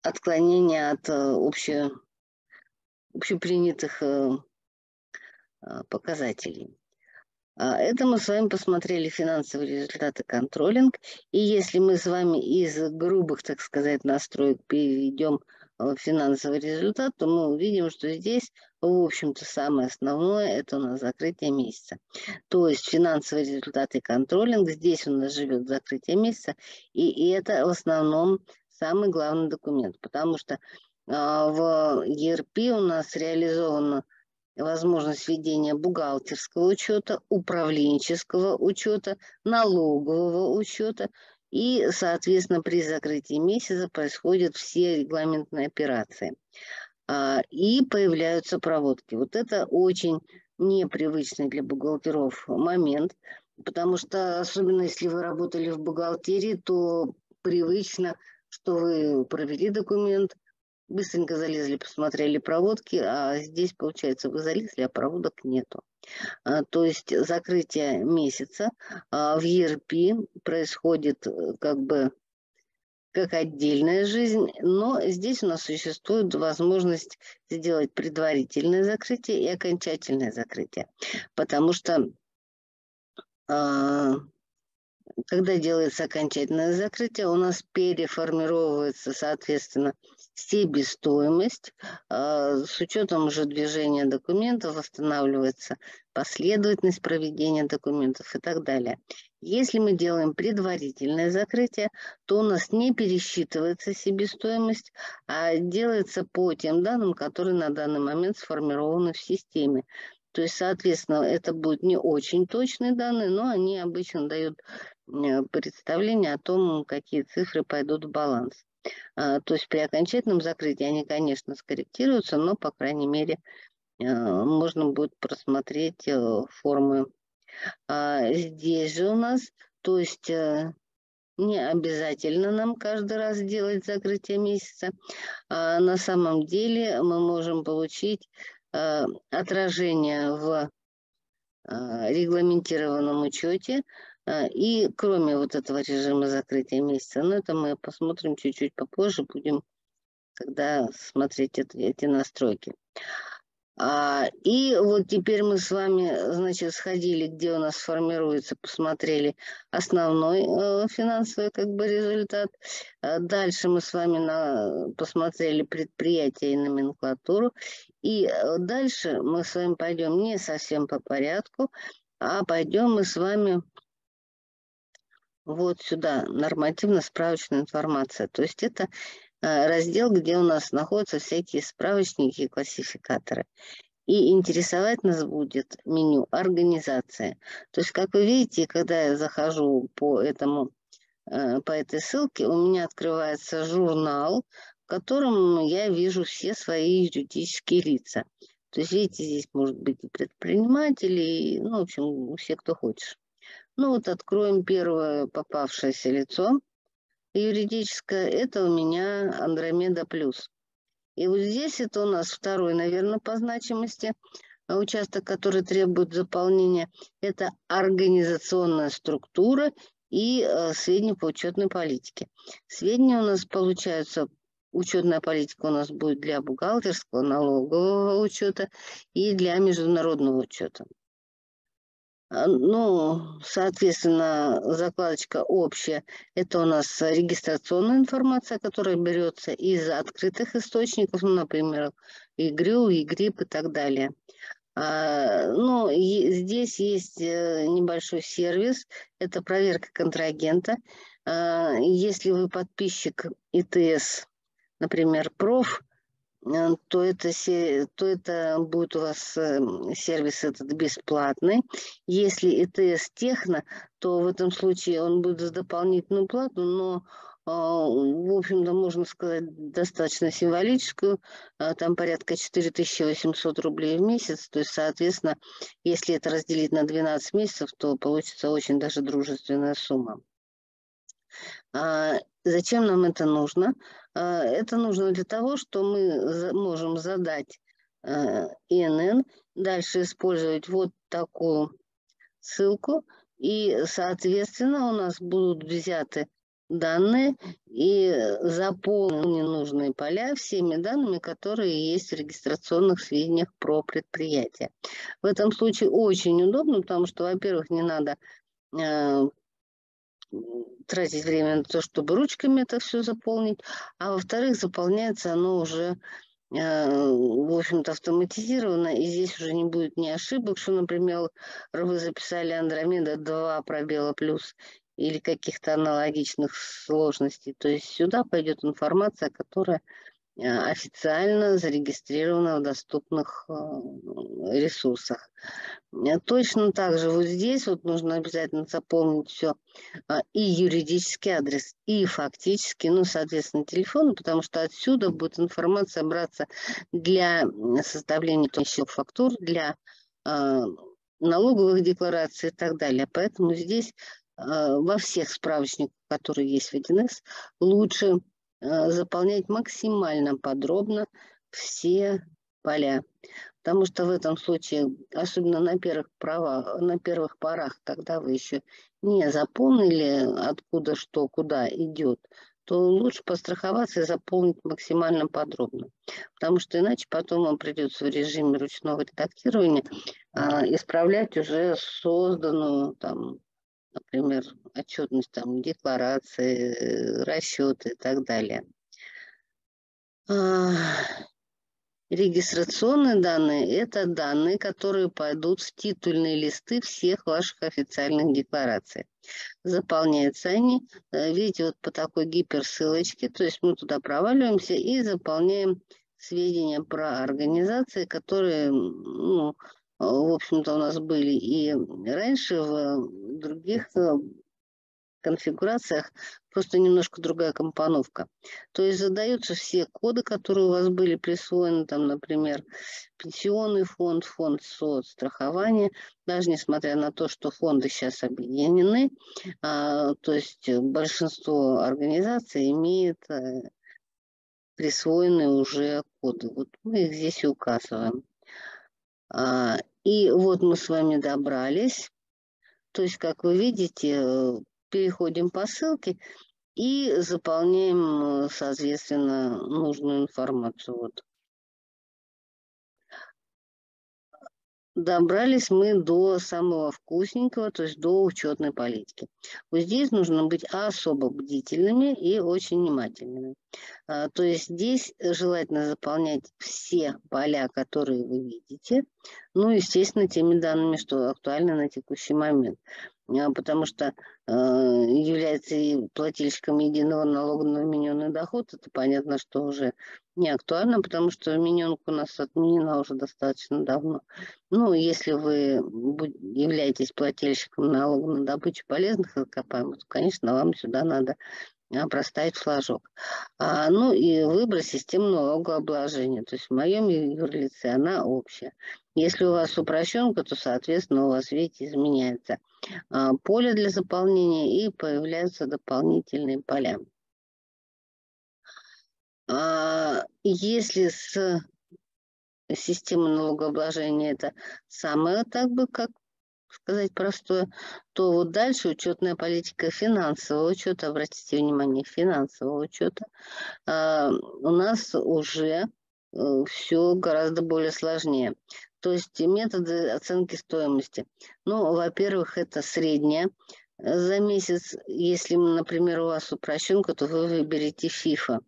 отклонения от обще, общепринятых показателей. А, это мы с вами посмотрели финансовые результаты контролинг. И если мы с вами из грубых, так сказать, настроек перейдем в финансовый результат, то мы увидим, что здесь, в общем-то, самое основное – это у нас закрытие месяца. То есть финансовые результаты контролинг, здесь у нас живет закрытие месяца, и, и это в основном самый главный документ, потому что а, в ERP у нас реализовано возможность ведения бухгалтерского учета, управленческого учета, налогового учета. И, соответственно, при закрытии месяца происходят все регламентные операции. А, и появляются проводки. Вот это очень непривычный для бухгалтеров момент, потому что, особенно если вы работали в бухгалтерии, то привычно, что вы провели документ, быстренько залезли, посмотрели проводки, а здесь, получается, вы залезли, а проводок нету. А, то есть закрытие месяца а, в ERP происходит э, как бы как отдельная жизнь, но здесь у нас существует возможность сделать предварительное закрытие и окончательное закрытие, потому что а, когда делается окончательное закрытие, у нас переформировывается, соответственно, себестоимость. А, с учетом уже движения документов восстанавливается последовательность проведения документов и так далее. Если мы делаем предварительное закрытие, то у нас не пересчитывается себестоимость, а делается по тем данным, которые на данный момент сформированы в системе. То есть, соответственно, это будут не очень точные данные, но они обычно дают представление о том, какие цифры пойдут в баланс. А, то есть при окончательном закрытии они, конечно, скорректируются, но, по крайней мере, э, можно будет просмотреть э, формы. А, здесь же у нас, то есть не обязательно нам каждый раз делать закрытие месяца. А на самом деле мы можем получить Э, отражение в э, регламентированном учете. Э, и кроме вот этого режима закрытия месяца, но это мы посмотрим чуть-чуть попозже, будем когда смотреть это, эти настройки. А, и вот теперь мы с вами, значит, сходили, где у нас формируется, посмотрели основной э, финансовый как бы результат. А дальше мы с вами на, посмотрели предприятие и номенклатуру. И э, дальше мы с вами пойдем не совсем по порядку, а пойдем мы с вами вот сюда, нормативно-справочная информация. То есть это Э, раздел, где у нас находятся всякие справочники и классификаторы. И интересовать нас будет меню «Организация». То есть, как вы видите, когда я захожу по, этому, э, по этой ссылке, у меня открывается журнал, в котором я вижу все свои юридические лица. То есть, видите, здесь может быть и предприниматели, и, ну, в общем, все, кто хочешь. Ну вот откроем первое попавшееся лицо – юридическое, это у меня Андромеда Плюс. И вот здесь это у нас второй, наверное, по значимости участок, который требует заполнения. Это организационная структура и э, сведения по учетной политике. Сведения у нас получаются учетная политика у нас будет для бухгалтерского, налогового учета и для международного учета. А, ну, соответственно, закладочка общая. Это у нас регистрационная информация, которая берется из открытых источников, ну, например, ИГРЮ, ИГРИП и так далее. А, ну, здесь есть э, небольшой сервис, это проверка контрагента. А, если вы подписчик ИТС, например, проф, то это, то это будет у вас эм, сервис этот бесплатный. Если ИТС техно, то в этом случае он будет за дополнительную плату, но в общем-то, можно сказать, достаточно символическую, там порядка 4800 рублей в месяц, то есть, соответственно, если это разделить на 12 месяцев, то получится очень даже дружественная сумма. Зачем нам это нужно? Это нужно для того, что мы можем задать ИНН, дальше использовать вот такую ссылку, и, соответственно, у нас будут взяты данные и заполнены нужные поля всеми данными, которые есть в регистрационных сведениях про предприятие. В этом случае очень удобно, потому что, во-первых, не надо э, тратить время на то, чтобы ручками это все заполнить, а во-вторых, заполняется оно уже Э, в общем-то, автоматизировано, и здесь уже не будет ни ошибок, что, например, вы записали Андромеда 2 пробела плюс или каких-то аналогичных сложностей. То есть сюда пойдет информация, которая официально зарегистрировано в доступных э, ресурсах. Э, точно так же вот здесь вот нужно обязательно заполнить все и юридический адрес, и фактически, ну, соответственно, телефон, потому что отсюда будет информация браться для составления еще фактур, для налоговых деклараций и так далее. Поэтому здесь во всех справочниках, которые есть в 1С, лучше Э, заполнять максимально подробно все поля. Потому что в этом случае, особенно на первых, правах, на первых порах, когда вы еще не заполнили, откуда что, куда идет, то лучше постраховаться и заполнить максимально подробно. Потому что иначе потом вам придется в режиме ручного редактирования а, исправлять уже созданную там например, отчетность, там, декларации, э, расчеты и так далее. А, регистрационные данные – это данные, которые пойдут в титульные листы всех ваших официальных деклараций. Заполняются они, э, видите, вот по такой гиперссылочке, то есть мы туда проваливаемся и заполняем сведения про организации, которые ну, в общем-то, у нас были и раньше в других э, конфигурациях просто немножко другая компоновка. То есть задаются все коды, которые у вас были присвоены, там, например, пенсионный фонд, фонд соцстрахования, даже несмотря на то, что фонды сейчас объединены, а, то есть большинство организаций имеет а, присвоенные уже коды. Вот мы их здесь и указываем. А, и вот мы с вами добрались. То есть, как вы видите, э, переходим по ссылке и заполняем, э, соответственно, нужную информацию. Вот. Добрались мы до самого вкусненького, то есть до учетной политики. Вот здесь нужно быть особо бдительными и очень внимательными. А, то есть здесь желательно заполнять все поля, которые вы видите, ну, естественно, теми данными, что актуальны на текущий момент. А, потому что э, является и плательщиком единого налога на вмененный доход, это понятно, что уже не актуально, потому что вмененка у нас отменена уже достаточно давно. Ну, если вы являетесь плательщиком налога на добычу полезных ископаемых, то, конечно, вам сюда надо проставить флажок. А, ну и выбрать систему налогообложения. То есть в моем юрлице она общая. Если у вас упрощенка, то, соответственно, у вас, видите, изменяется а, поле для заполнения и появляются дополнительные поля. А, если с системой налогообложения это самое, так бы, как сказать простое, то вот дальше учетная политика финансового учета, обратите внимание, финансового учета, а, у нас уже э, все гораздо более сложнее. То есть методы оценки стоимости. Ну, во-первых, это средняя за месяц. Если, например, у вас упрощенка, то вы выберете ФИФА.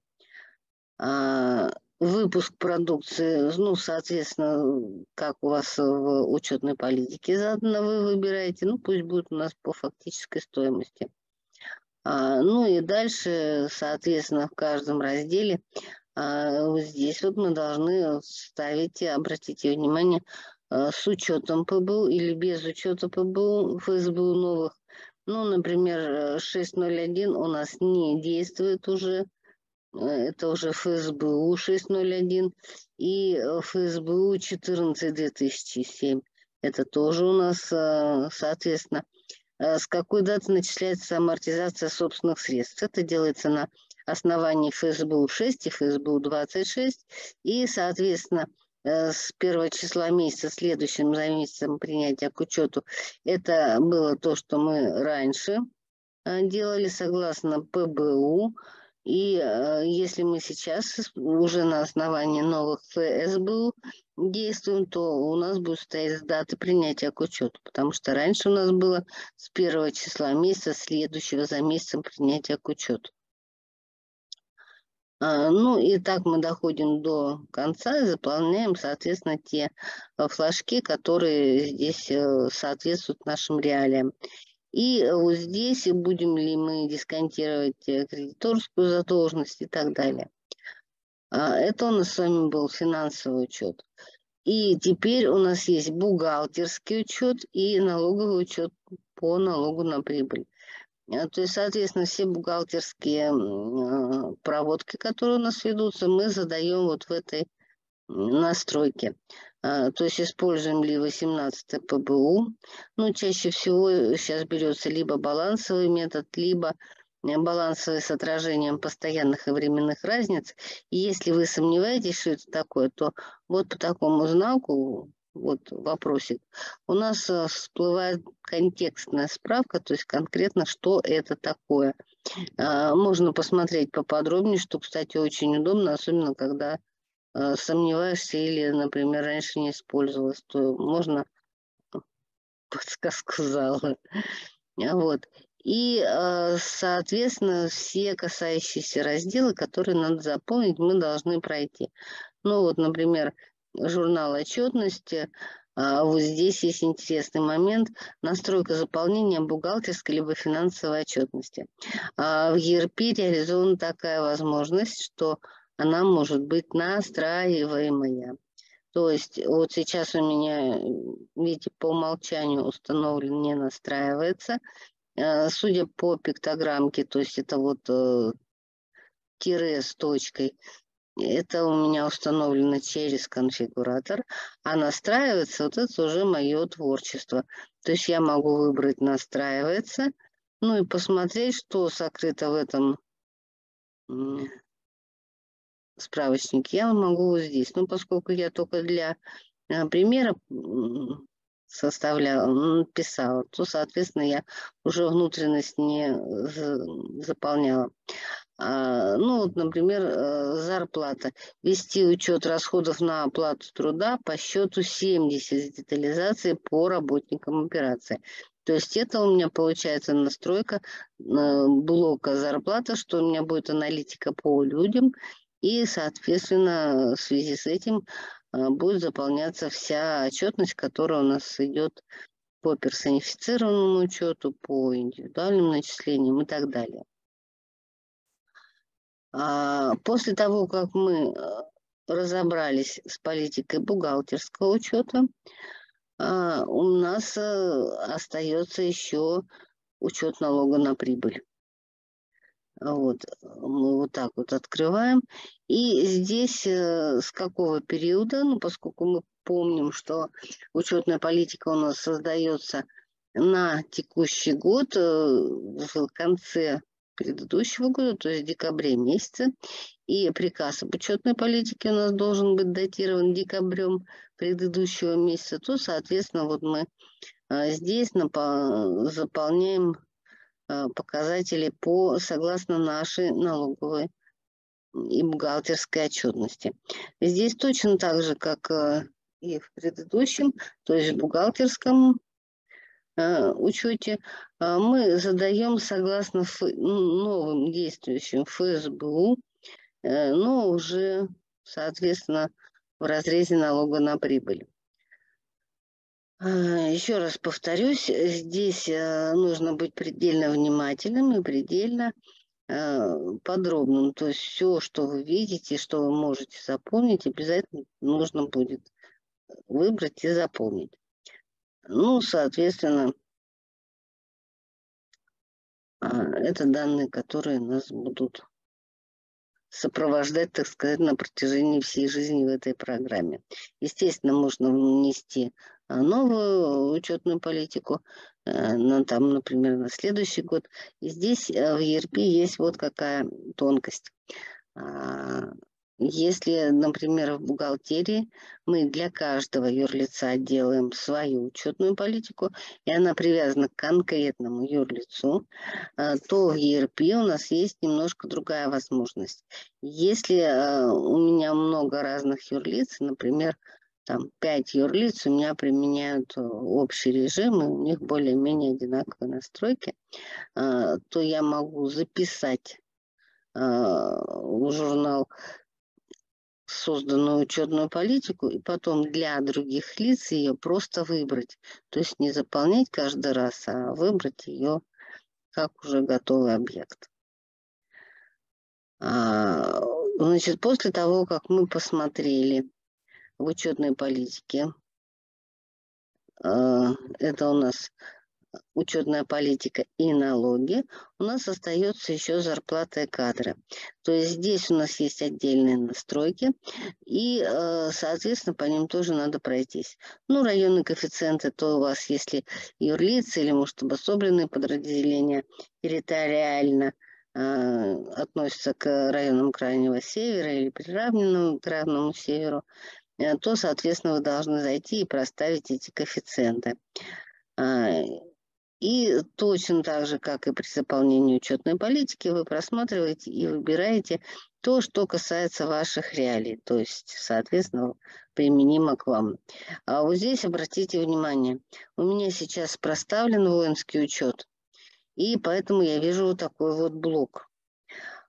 А, выпуск продукции, ну, соответственно, как у вас в учетной политике задано, вы выбираете, ну, пусть будет у нас по фактической стоимости. А, ну и дальше, соответственно, в каждом разделе а, вот здесь вот мы должны ставить, обратите внимание, а, с учетом ПБУ или без учета ПБУ, ФСБУ новых. Ну, например, 601 у нас не действует уже, это уже ФСБУ 601 и ФСБУ 14 2007. Это тоже у нас, соответственно, с какой даты начисляется амортизация собственных средств. Это делается на основании ФСБУ 6 и ФСБУ 26. И, соответственно, Э, с первого числа месяца, следующим за месяцем принятия к учету, это было то, что мы раньше э, делали согласно ПБУ. И э, если мы сейчас уже на основании новых ФСБУ действуем, то у нас будет стоять даты принятия к учету, потому что раньше у нас было с первого числа месяца, следующего за месяцем принятия к учету. А, ну и так мы доходим до конца и заполняем, соответственно, те э, флажки, которые здесь э, соответствуют нашим реалиям. И вот здесь будем ли мы дисконтировать э, кредиторскую задолженность и так далее. А, это у нас с вами был финансовый учет. И теперь у нас есть бухгалтерский учет и налоговый учет по налогу на прибыль. Э, то есть, соответственно, все бухгалтерские а, проводки, которые у нас ведутся, мы задаем вот в этой настройке. А, то есть используем ли 18 ПБУ. Ну, чаще всего сейчас берется либо балансовый метод, либо э, балансовый с отражением постоянных и временных разниц. И если вы сомневаетесь, что это такое, то вот по такому знаку вот вопросик, у нас э, всплывает контекстная справка, то есть конкретно, что это такое. А, можно посмотреть поподробнее, что, кстати, очень удобно, особенно когда э, сомневаешься или, например, раньше не использовалось, то можно подсказку зала. Вот. И, э, соответственно, все касающиеся разделы, которые надо заполнить, мы должны пройти. Ну вот, например, журнал отчетности. А, вот здесь есть интересный момент. Настройка заполнения бухгалтерской либо финансовой отчетности. А в ERP реализована такая возможность, что она может быть настраиваемая. То есть вот сейчас у меня, видите, по умолчанию установлен не настраивается. А, судя по пиктограммке, то есть это вот э, тире с точкой, это у меня установлено через конфигуратор, а настраивается вот это уже мое творчество. То есть я могу выбрать настраивается, ну и посмотреть, что сокрыто в этом справочнике. Я могу здесь. Но поскольку я только для а, примера составляла, писала, то, соответственно, я уже внутренность не заполняла. А, ну, вот, например, э, зарплата. Вести учет расходов на оплату труда по счету 70 с детализацией по работникам операции. То есть это у меня получается настройка э, блока зарплата, что у меня будет аналитика по людям, и, соответственно, в связи с этим э, будет заполняться вся отчетность, которая у нас идет по персонифицированному учету, по индивидуальным начислениям и так далее. А, после того, как мы э, разобрались с политикой бухгалтерского учета, а, у нас остается еще учет налога на прибыль. Вот, мы вот так вот открываем. И здесь э, с какого периода, ну, поскольку мы помним, что учетная политика у нас создается на текущий год в конце предыдущего года, то есть в декабре месяце. И приказ об учетной политике у нас должен быть датирован декабрем предыдущего месяца, то, соответственно, вот мы а, здесь заполняем показатели по, согласно нашей налоговой и бухгалтерской отчетности. Здесь точно так же, как а, и в предыдущем, то есть в бухгалтерском Э, учете мы задаем согласно новым действующим ФСБУ, э, но уже, соответственно, в разрезе налога на прибыль. А, еще раз повторюсь, здесь э, нужно быть предельно внимательным и предельно подробным. То есть все, что вы видите, что вы можете запомнить, обязательно нужно будет выбрать и запомнить. Ну, соответственно, это данные, которые нас будут сопровождать, так сказать, на протяжении всей жизни в этой программе. Естественно, можно внести а, новую учетную политику, э, на, там, например, на следующий год. И здесь э, в ERP есть вот какая тонкость. А, если, например, в бухгалтерии мы для каждого юрлица делаем свою учетную политику, и она привязана к конкретному юрлицу, э, то в ERP у нас есть немножко другая возможность. Если э, у меня много разных юрлиц, например, там пять юрлиц у меня применяют общий режим, и у них более-менее одинаковые настройки, э, то я могу записать в журнал созданную учетную политику и потом для других лиц ее просто выбрать. То есть не заполнять каждый раз, а выбрать ее как уже готовый объект. А, значит, после того, как мы посмотрели в учетной политике, а, это у нас учетная политика и налоги, у нас остается еще зарплата и кадры. То есть здесь у нас есть отдельные настройки, и, э, соответственно, по ним тоже надо пройтись. Ну, районные коэффициенты, то у вас, если юрлицы или, может, обособленные подразделения территориально э, относятся к районам Крайнего Севера или приравненным к равному Северу, то, соответственно, вы должны зайти и проставить эти коэффициенты. А, и точно так же, как и при заполнении учетной политики, вы просматриваете и выбираете то, что касается ваших реалий, то есть, соответственно, применимо к вам. А вот здесь обратите внимание, у меня сейчас проставлен воинский учет, и поэтому я вижу вот такой вот блок.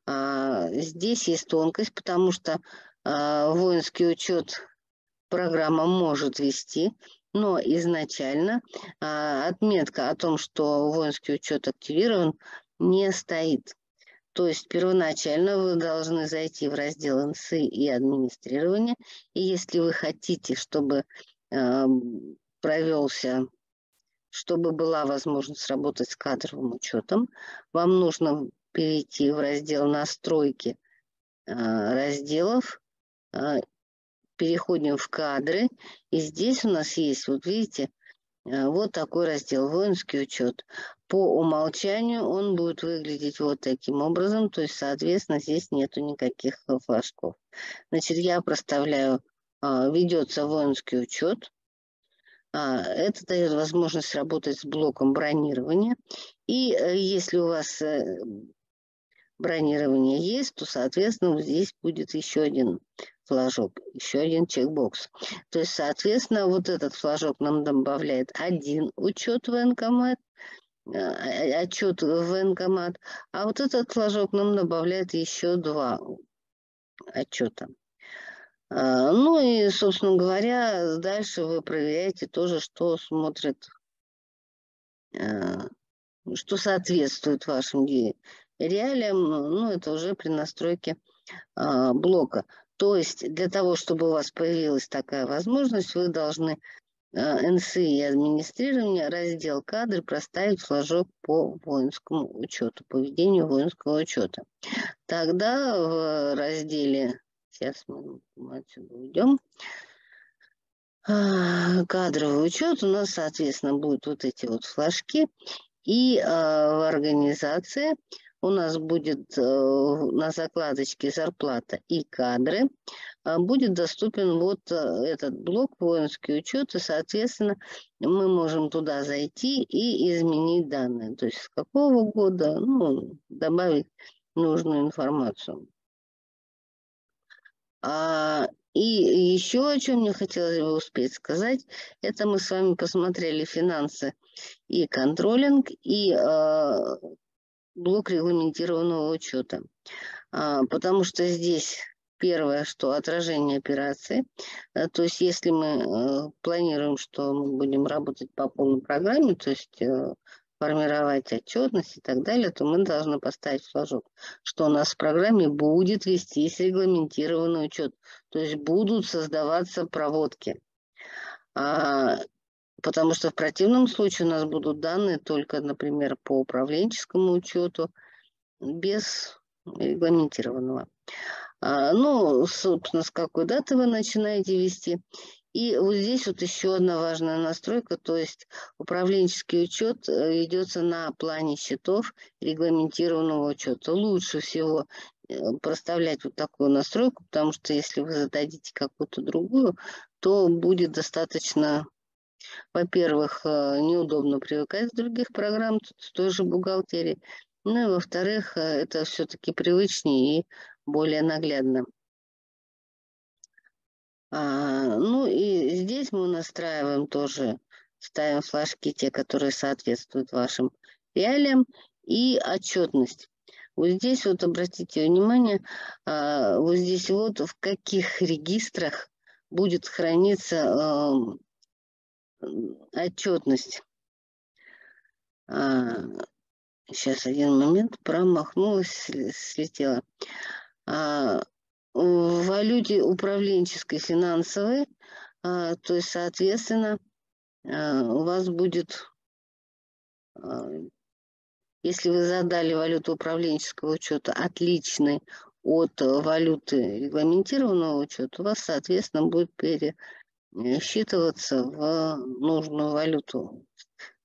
А, здесь есть тонкость, потому что а, воинский учет программа может вести, но изначально а, отметка о том, что воинский учет активирован, не стоит. То есть первоначально вы должны зайти в раздел НСИ и администрирование, и если вы хотите, чтобы э, провелся, чтобы была возможность работать с кадровым учетом, вам нужно перейти в раздел настройки э, разделов э, переходим в кадры. И здесь у нас есть, вот видите, э, вот такой раздел «Воинский учет». По умолчанию он будет выглядеть вот таким образом, то есть, соответственно, здесь нету никаких флажков. Значит, я проставляю, а, ведется воинский учет. А, это дает возможность работать с блоком бронирования. И э, если у вас э, бронирование есть, то, соответственно, здесь будет еще один флажок, еще один чекбокс. То есть, соответственно, вот этот флажок нам добавляет один учет военкомат, э, отчет в военкомат, а вот этот флажок нам добавляет еще два отчета. А, ну и, собственно говоря, дальше вы проверяете тоже, что смотрит, э, что соответствует вашим реалиям. Ну, это уже при настройке а, блока. То есть для того, чтобы у вас появилась такая возможность, вы должны э, НСИ и администрирование, раздел кадры проставить флажок по воинскому учету, по ведению воинского учета. Тогда в разделе, сейчас мы отсюда уйдем, а, кадровый учет у нас, соответственно, будут вот эти вот флажки. И э, в организации у нас будет э, на закладочке зарплата и кадры, а будет доступен вот э, этот блок воинский учет, и, соответственно, мы можем туда зайти и изменить данные. То есть с какого года, ну, добавить нужную информацию. А, и еще о чем мне хотелось бы успеть сказать, это мы с вами посмотрели финансы и контролинг, и э, блок регламентированного учета. А, потому что здесь первое, что отражение операции. А, то есть если мы э, планируем, что мы будем работать по полной программе, то есть э, формировать отчетность и так далее, то мы должны поставить флажок, что у нас в программе будет вестись регламентированный учет, то есть будут создаваться проводки. Потому что в противном случае у нас будут данные только, например, по управленческому учету, без регламентированного. А, ну, собственно, с какой даты вы начинаете вести. И вот здесь вот еще одна важная настройка, то есть управленческий учет э, ведется на плане счетов регламентированного учета. Лучше всего э, проставлять вот такую настройку, потому что если вы зададите какую-то другую, то будет достаточно, во-первых, э, неудобно привыкать к других программ, с той же бухгалтерии, ну и во-вторых, это все-таки привычнее и более наглядно. А, ну и здесь мы настраиваем тоже, ставим флажки, те, которые соответствуют вашим реалиям, и отчетность. Вот здесь вот обратите внимание, а, вот здесь вот в каких регистрах будет храниться э, отчетность. А, сейчас один момент, промахнулась, слетела. А, в валюте управленческой финансовой, а, то есть, соответственно, а, у вас будет, а, если вы задали валюту управленческого учета отличной от валюты регламентированного учета, у вас, соответственно, будет пересчитываться в нужную валюту.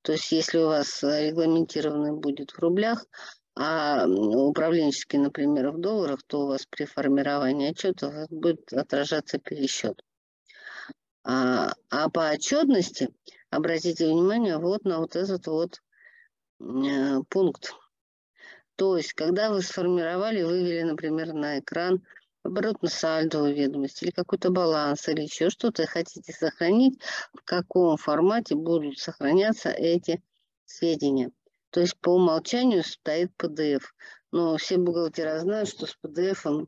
То есть, если у вас регламентированный будет в рублях, а управленческий, например, в долларах, то у вас при формировании отчета будет отражаться пересчет. А, а по отчетности обратите внимание вот на вот этот вот э, пункт. То есть, когда вы сформировали, вывели, например, на экран оборотно-сальдовую ведомость или какой-то баланс или еще что-то, хотите сохранить, в каком формате будут сохраняться эти сведения. То есть по умолчанию стоит PDF. Но все бухгалтера знают, что с PDF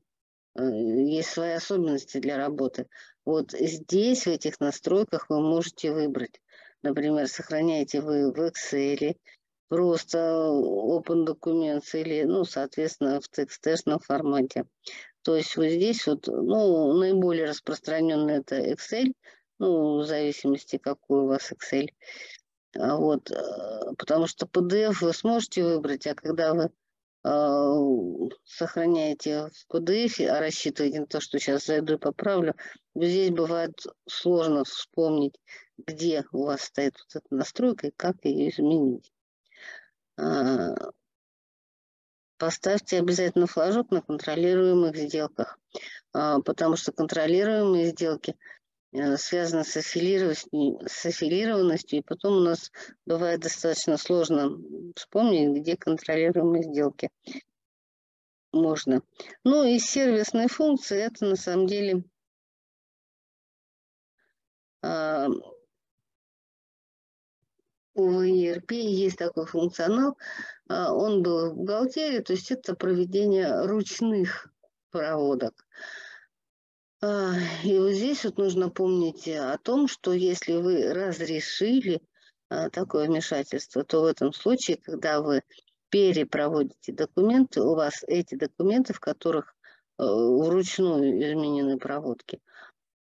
э, есть свои особенности для работы. Вот здесь, в этих настройках, вы можете выбрать. Например, сохраняете вы в Excel, просто Open Documents или, ну, соответственно, в текстешном формате. То есть вот здесь вот, ну, наиболее распространенный это Excel, ну, в зависимости, какой у вас Excel. А вот, э, потому что PDF вы сможете выбрать, а когда вы э, сохраняете в PDF, а рассчитываете на то, что сейчас зайду и поправлю, здесь бывает сложно вспомнить, где у вас стоит вот эта настройка и как ее изменить. А, поставьте обязательно флажок на контролируемых сделках, а, потому что контролируемые сделки Э, связано с аффилированностью, с аффилированностью, и потом у нас бывает достаточно сложно вспомнить, где контролируемые сделки можно. Ну и сервисные функции, это на самом деле у ERP есть такой функционал, а, он был в бухгалтерии, то есть это проведение ручных проводок. А, и вот здесь вот нужно помнить о том, что если вы разрешили а, такое вмешательство, то в этом случае, когда вы перепроводите документы, у вас эти документы, в которых э, вручную изменены проводки,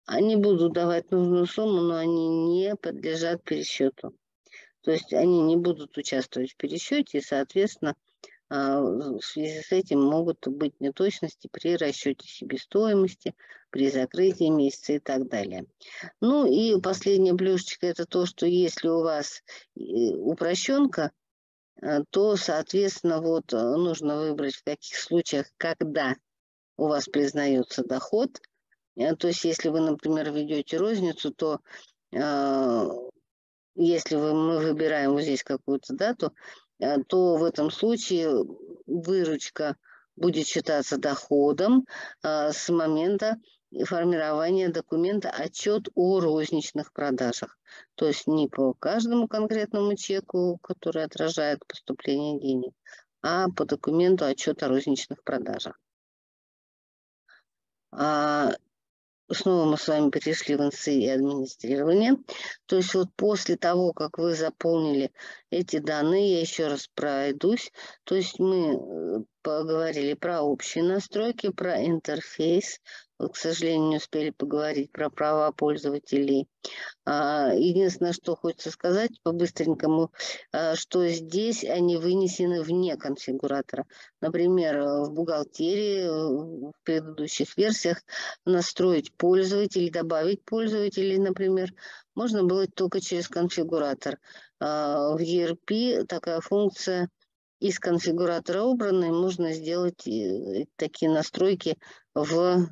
они будут давать нужную сумму, но они не подлежат пересчету. То есть они не будут участвовать в пересчете, и, соответственно, а, в связи с этим могут быть неточности при расчете себестоимости, при закрытии месяца и так далее. Ну и последняя плюшечка – это то, что если у вас э, упрощенка, э, то, соответственно, вот э, нужно выбрать в каких случаях, когда у вас признается доход. То есть если вы, например, ведете розницу, то если мы выбираем вот здесь какую-то дату, Э, то в этом случае выручка будет считаться доходом э, с момента формирования документа отчет о розничных продажах. То есть не по каждому конкретному чеку, который отражает поступление денег, а по документу отчет о розничных продажах. Снова мы с вами перешли в НСИ и администрирование. То есть вот после того, как вы заполнили эти данные, я еще раз пройдусь. То есть мы э, поговорили про общие настройки, про интерфейс. Вот, к сожалению, не успели поговорить про права пользователей. А, единственное, что хочется сказать по-быстренькому, а, что здесь они вынесены вне конфигуратора. Например, в бухгалтерии, в предыдущих версиях настроить пользователей, добавить пользователей, например, можно было только через конфигуратор. А, в ERP такая функция из конфигуратора убранной можно сделать э, такие настройки в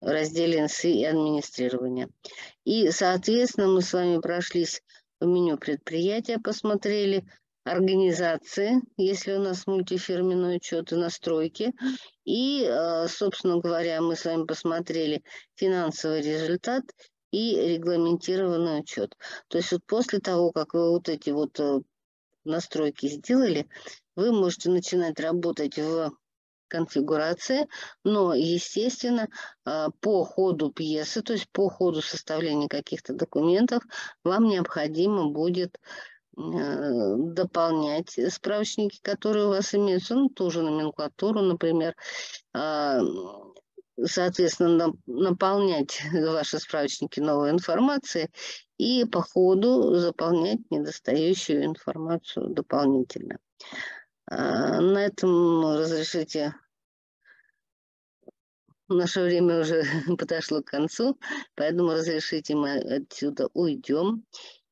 разделе инсы и администрирования. И, соответственно, мы с вами прошлись в меню предприятия, посмотрели организации, если у нас мультифирменный учет и настройки. И, э, собственно говоря, мы с вами посмотрели финансовый результат и регламентированный учет. То есть вот после того, как вы вот эти вот э, настройки сделали, вы можете начинать работать в конфигурации, но, естественно, а, по ходу пьесы, то есть по ходу составления каких-то документов, вам необходимо будет э, дополнять справочники, которые у вас имеются, ну, тоже номенклатуру, например, а, соответственно, наполнять ваши справочники новой информацией и по ходу заполнять недостающую информацию дополнительно. А, на этом разрешите Наше время уже подошло к концу, поэтому разрешите мы отсюда уйдем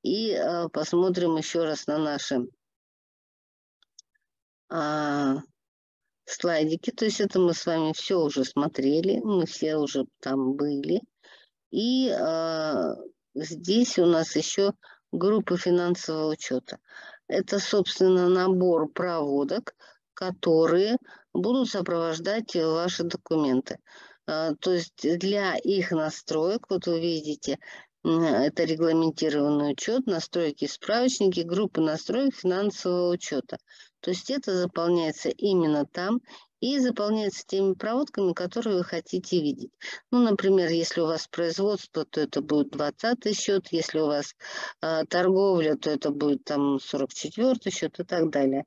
и а, посмотрим еще раз на наши а, слайдики. То есть это мы с вами все уже смотрели, мы все уже там были. И а, здесь у нас еще группа финансового учета. Это, собственно, набор проводок, которые будут сопровождать ваши документы. А, то есть для их настроек, вот вы видите, это регламентированный учет, настройки, справочники, группы настроек финансового учета. То есть это заполняется именно там и заполняется теми проводками, которые вы хотите видеть. Ну, например, если у вас производство, то это будет 20 счет, если у вас э, торговля, то это будет там 44 счет и так далее.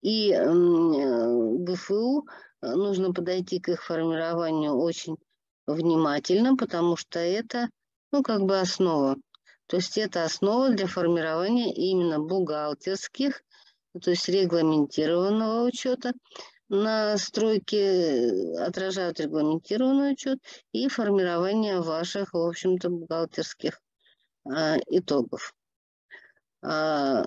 И э, ГФУ Э, нужно подойти к их формированию очень внимательно, потому что это, ну, как бы основа. То есть это основа для формирования именно бухгалтерских, то есть регламентированного учета. Настройки э, отражают регламентированный учет и формирование ваших, в общем-то, бухгалтерских а, итогов. А,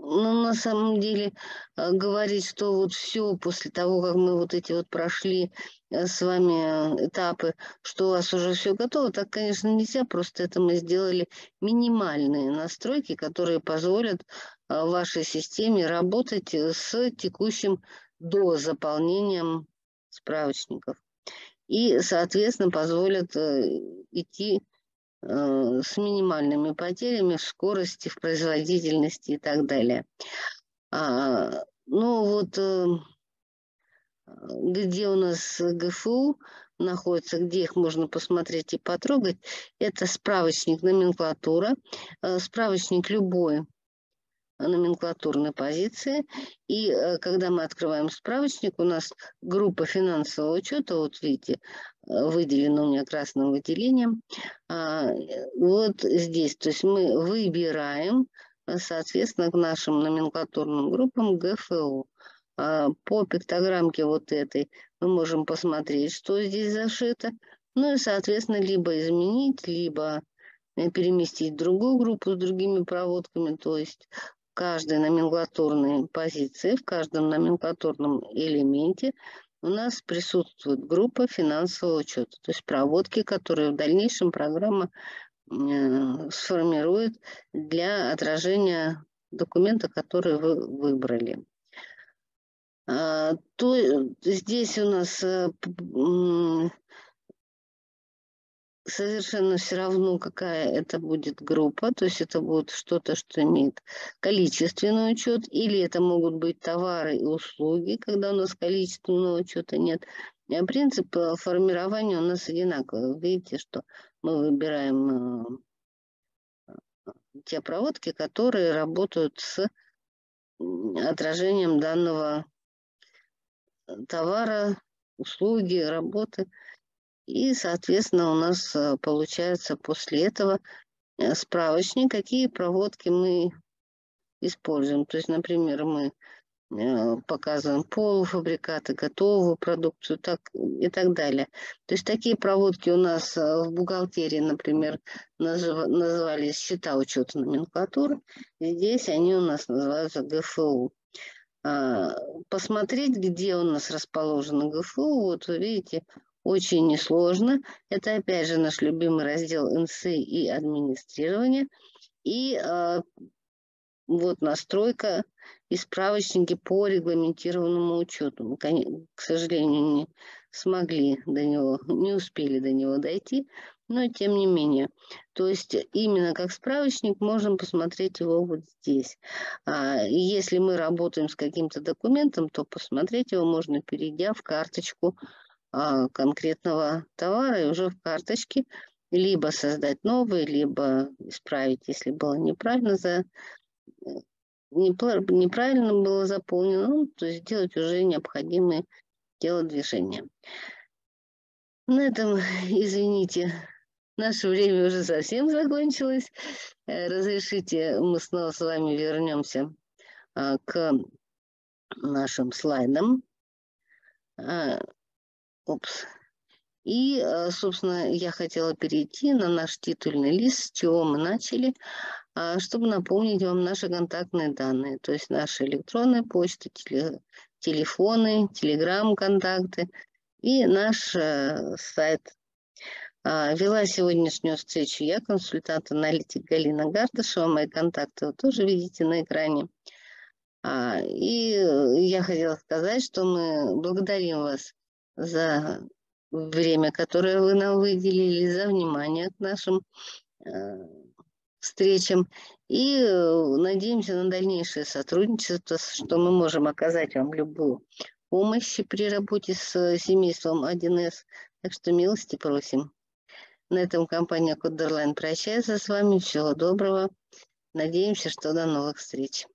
Ну, на самом деле, э, говорить, что вот все после того, как мы вот эти вот прошли с вами этапы, что у вас уже все готово, так, конечно, нельзя. Просто это мы сделали минимальные настройки, которые позволят э, вашей системе работать с текущим до заполнением справочников. И, соответственно, позволят идти Э, с минимальными потерями в скорости, в производительности и так далее. А, ну вот э, где у нас ГФУ находится, где их можно посмотреть и потрогать, это справочник номенклатура, э, справочник любой номенклатурной позиции. И э, когда мы открываем справочник, у нас группа финансового учета, вот видите, э, выделена у меня красным выделением. А, вот здесь, то есть мы выбираем, соответственно, к нашим номенклатурным группам ГФУ. А, по пиктограммке вот этой мы можем посмотреть, что здесь зашито. Ну и, соответственно, либо изменить, либо переместить в другую группу с другими проводками, то есть каждой номенклатурной позиции, в каждом номенклатурном элементе у нас присутствует группа финансового учета, то есть проводки, которые в дальнейшем программа э, сформирует для отражения документа, который вы выбрали. А, то здесь у нас э, совершенно все равно, какая это будет группа, то есть это будет что-то, что имеет количественный учет, или это могут быть товары и услуги, когда у нас количественного учета нет. А принцип э, формирования у нас одинаковый. Видите, что мы выбираем э, те проводки, которые работают с отражением данного товара, услуги, работы. И, соответственно, у нас э, получается после этого э, справочник, какие проводки мы используем. То есть, например, мы э, показываем полуфабрикаты, готовую продукцию так, и так далее. То есть такие проводки у нас в бухгалтерии, например, назывались счета учета номенклатуры. Здесь они у нас называются ГФУ. А, посмотреть, где у нас расположено ГФУ, вот вы видите, очень несложно. Это опять же наш любимый раздел НСИ и администрирование. И э, вот настройка и справочники по регламентированному учету. Мы, к сожалению, не смогли до него, не успели до него дойти, но тем не менее. То есть именно как справочник можем посмотреть его вот здесь. А, если мы работаем с каким-то документом, то посмотреть его можно, перейдя в карточку а, конкретного товара и уже в карточке либо создать новый, либо исправить, если было неправильно за неправильно было заполнено, ну, то есть сделать уже необходимые телодвижения. На этом, извините, Наше время уже совсем закончилось. Э, разрешите, мы снова с вами вернемся а, к нашим слайдам. А, упс. И, а, собственно, я хотела перейти на наш титульный лист, с чего мы начали, чтобы напомнить вам наши контактные данные, то есть наши электронные почты, телефоны, телеграм-контакты и наш э, сайт вела сегодняшнюю встречу я, консультант-аналитик Галина Гардышева. Мои контакты вы тоже видите на экране. А, и я хотела сказать, что мы благодарим вас за время, которое вы нам выделили, за внимание к нашим э, встречам. И э, надеемся на дальнейшее сотрудничество, что мы можем оказать вам любую помощь при работе с семейством 1С. Так что милости просим. На этом компания Кодерлайн прощается с вами. Всего доброго. Надеемся, что до новых встреч.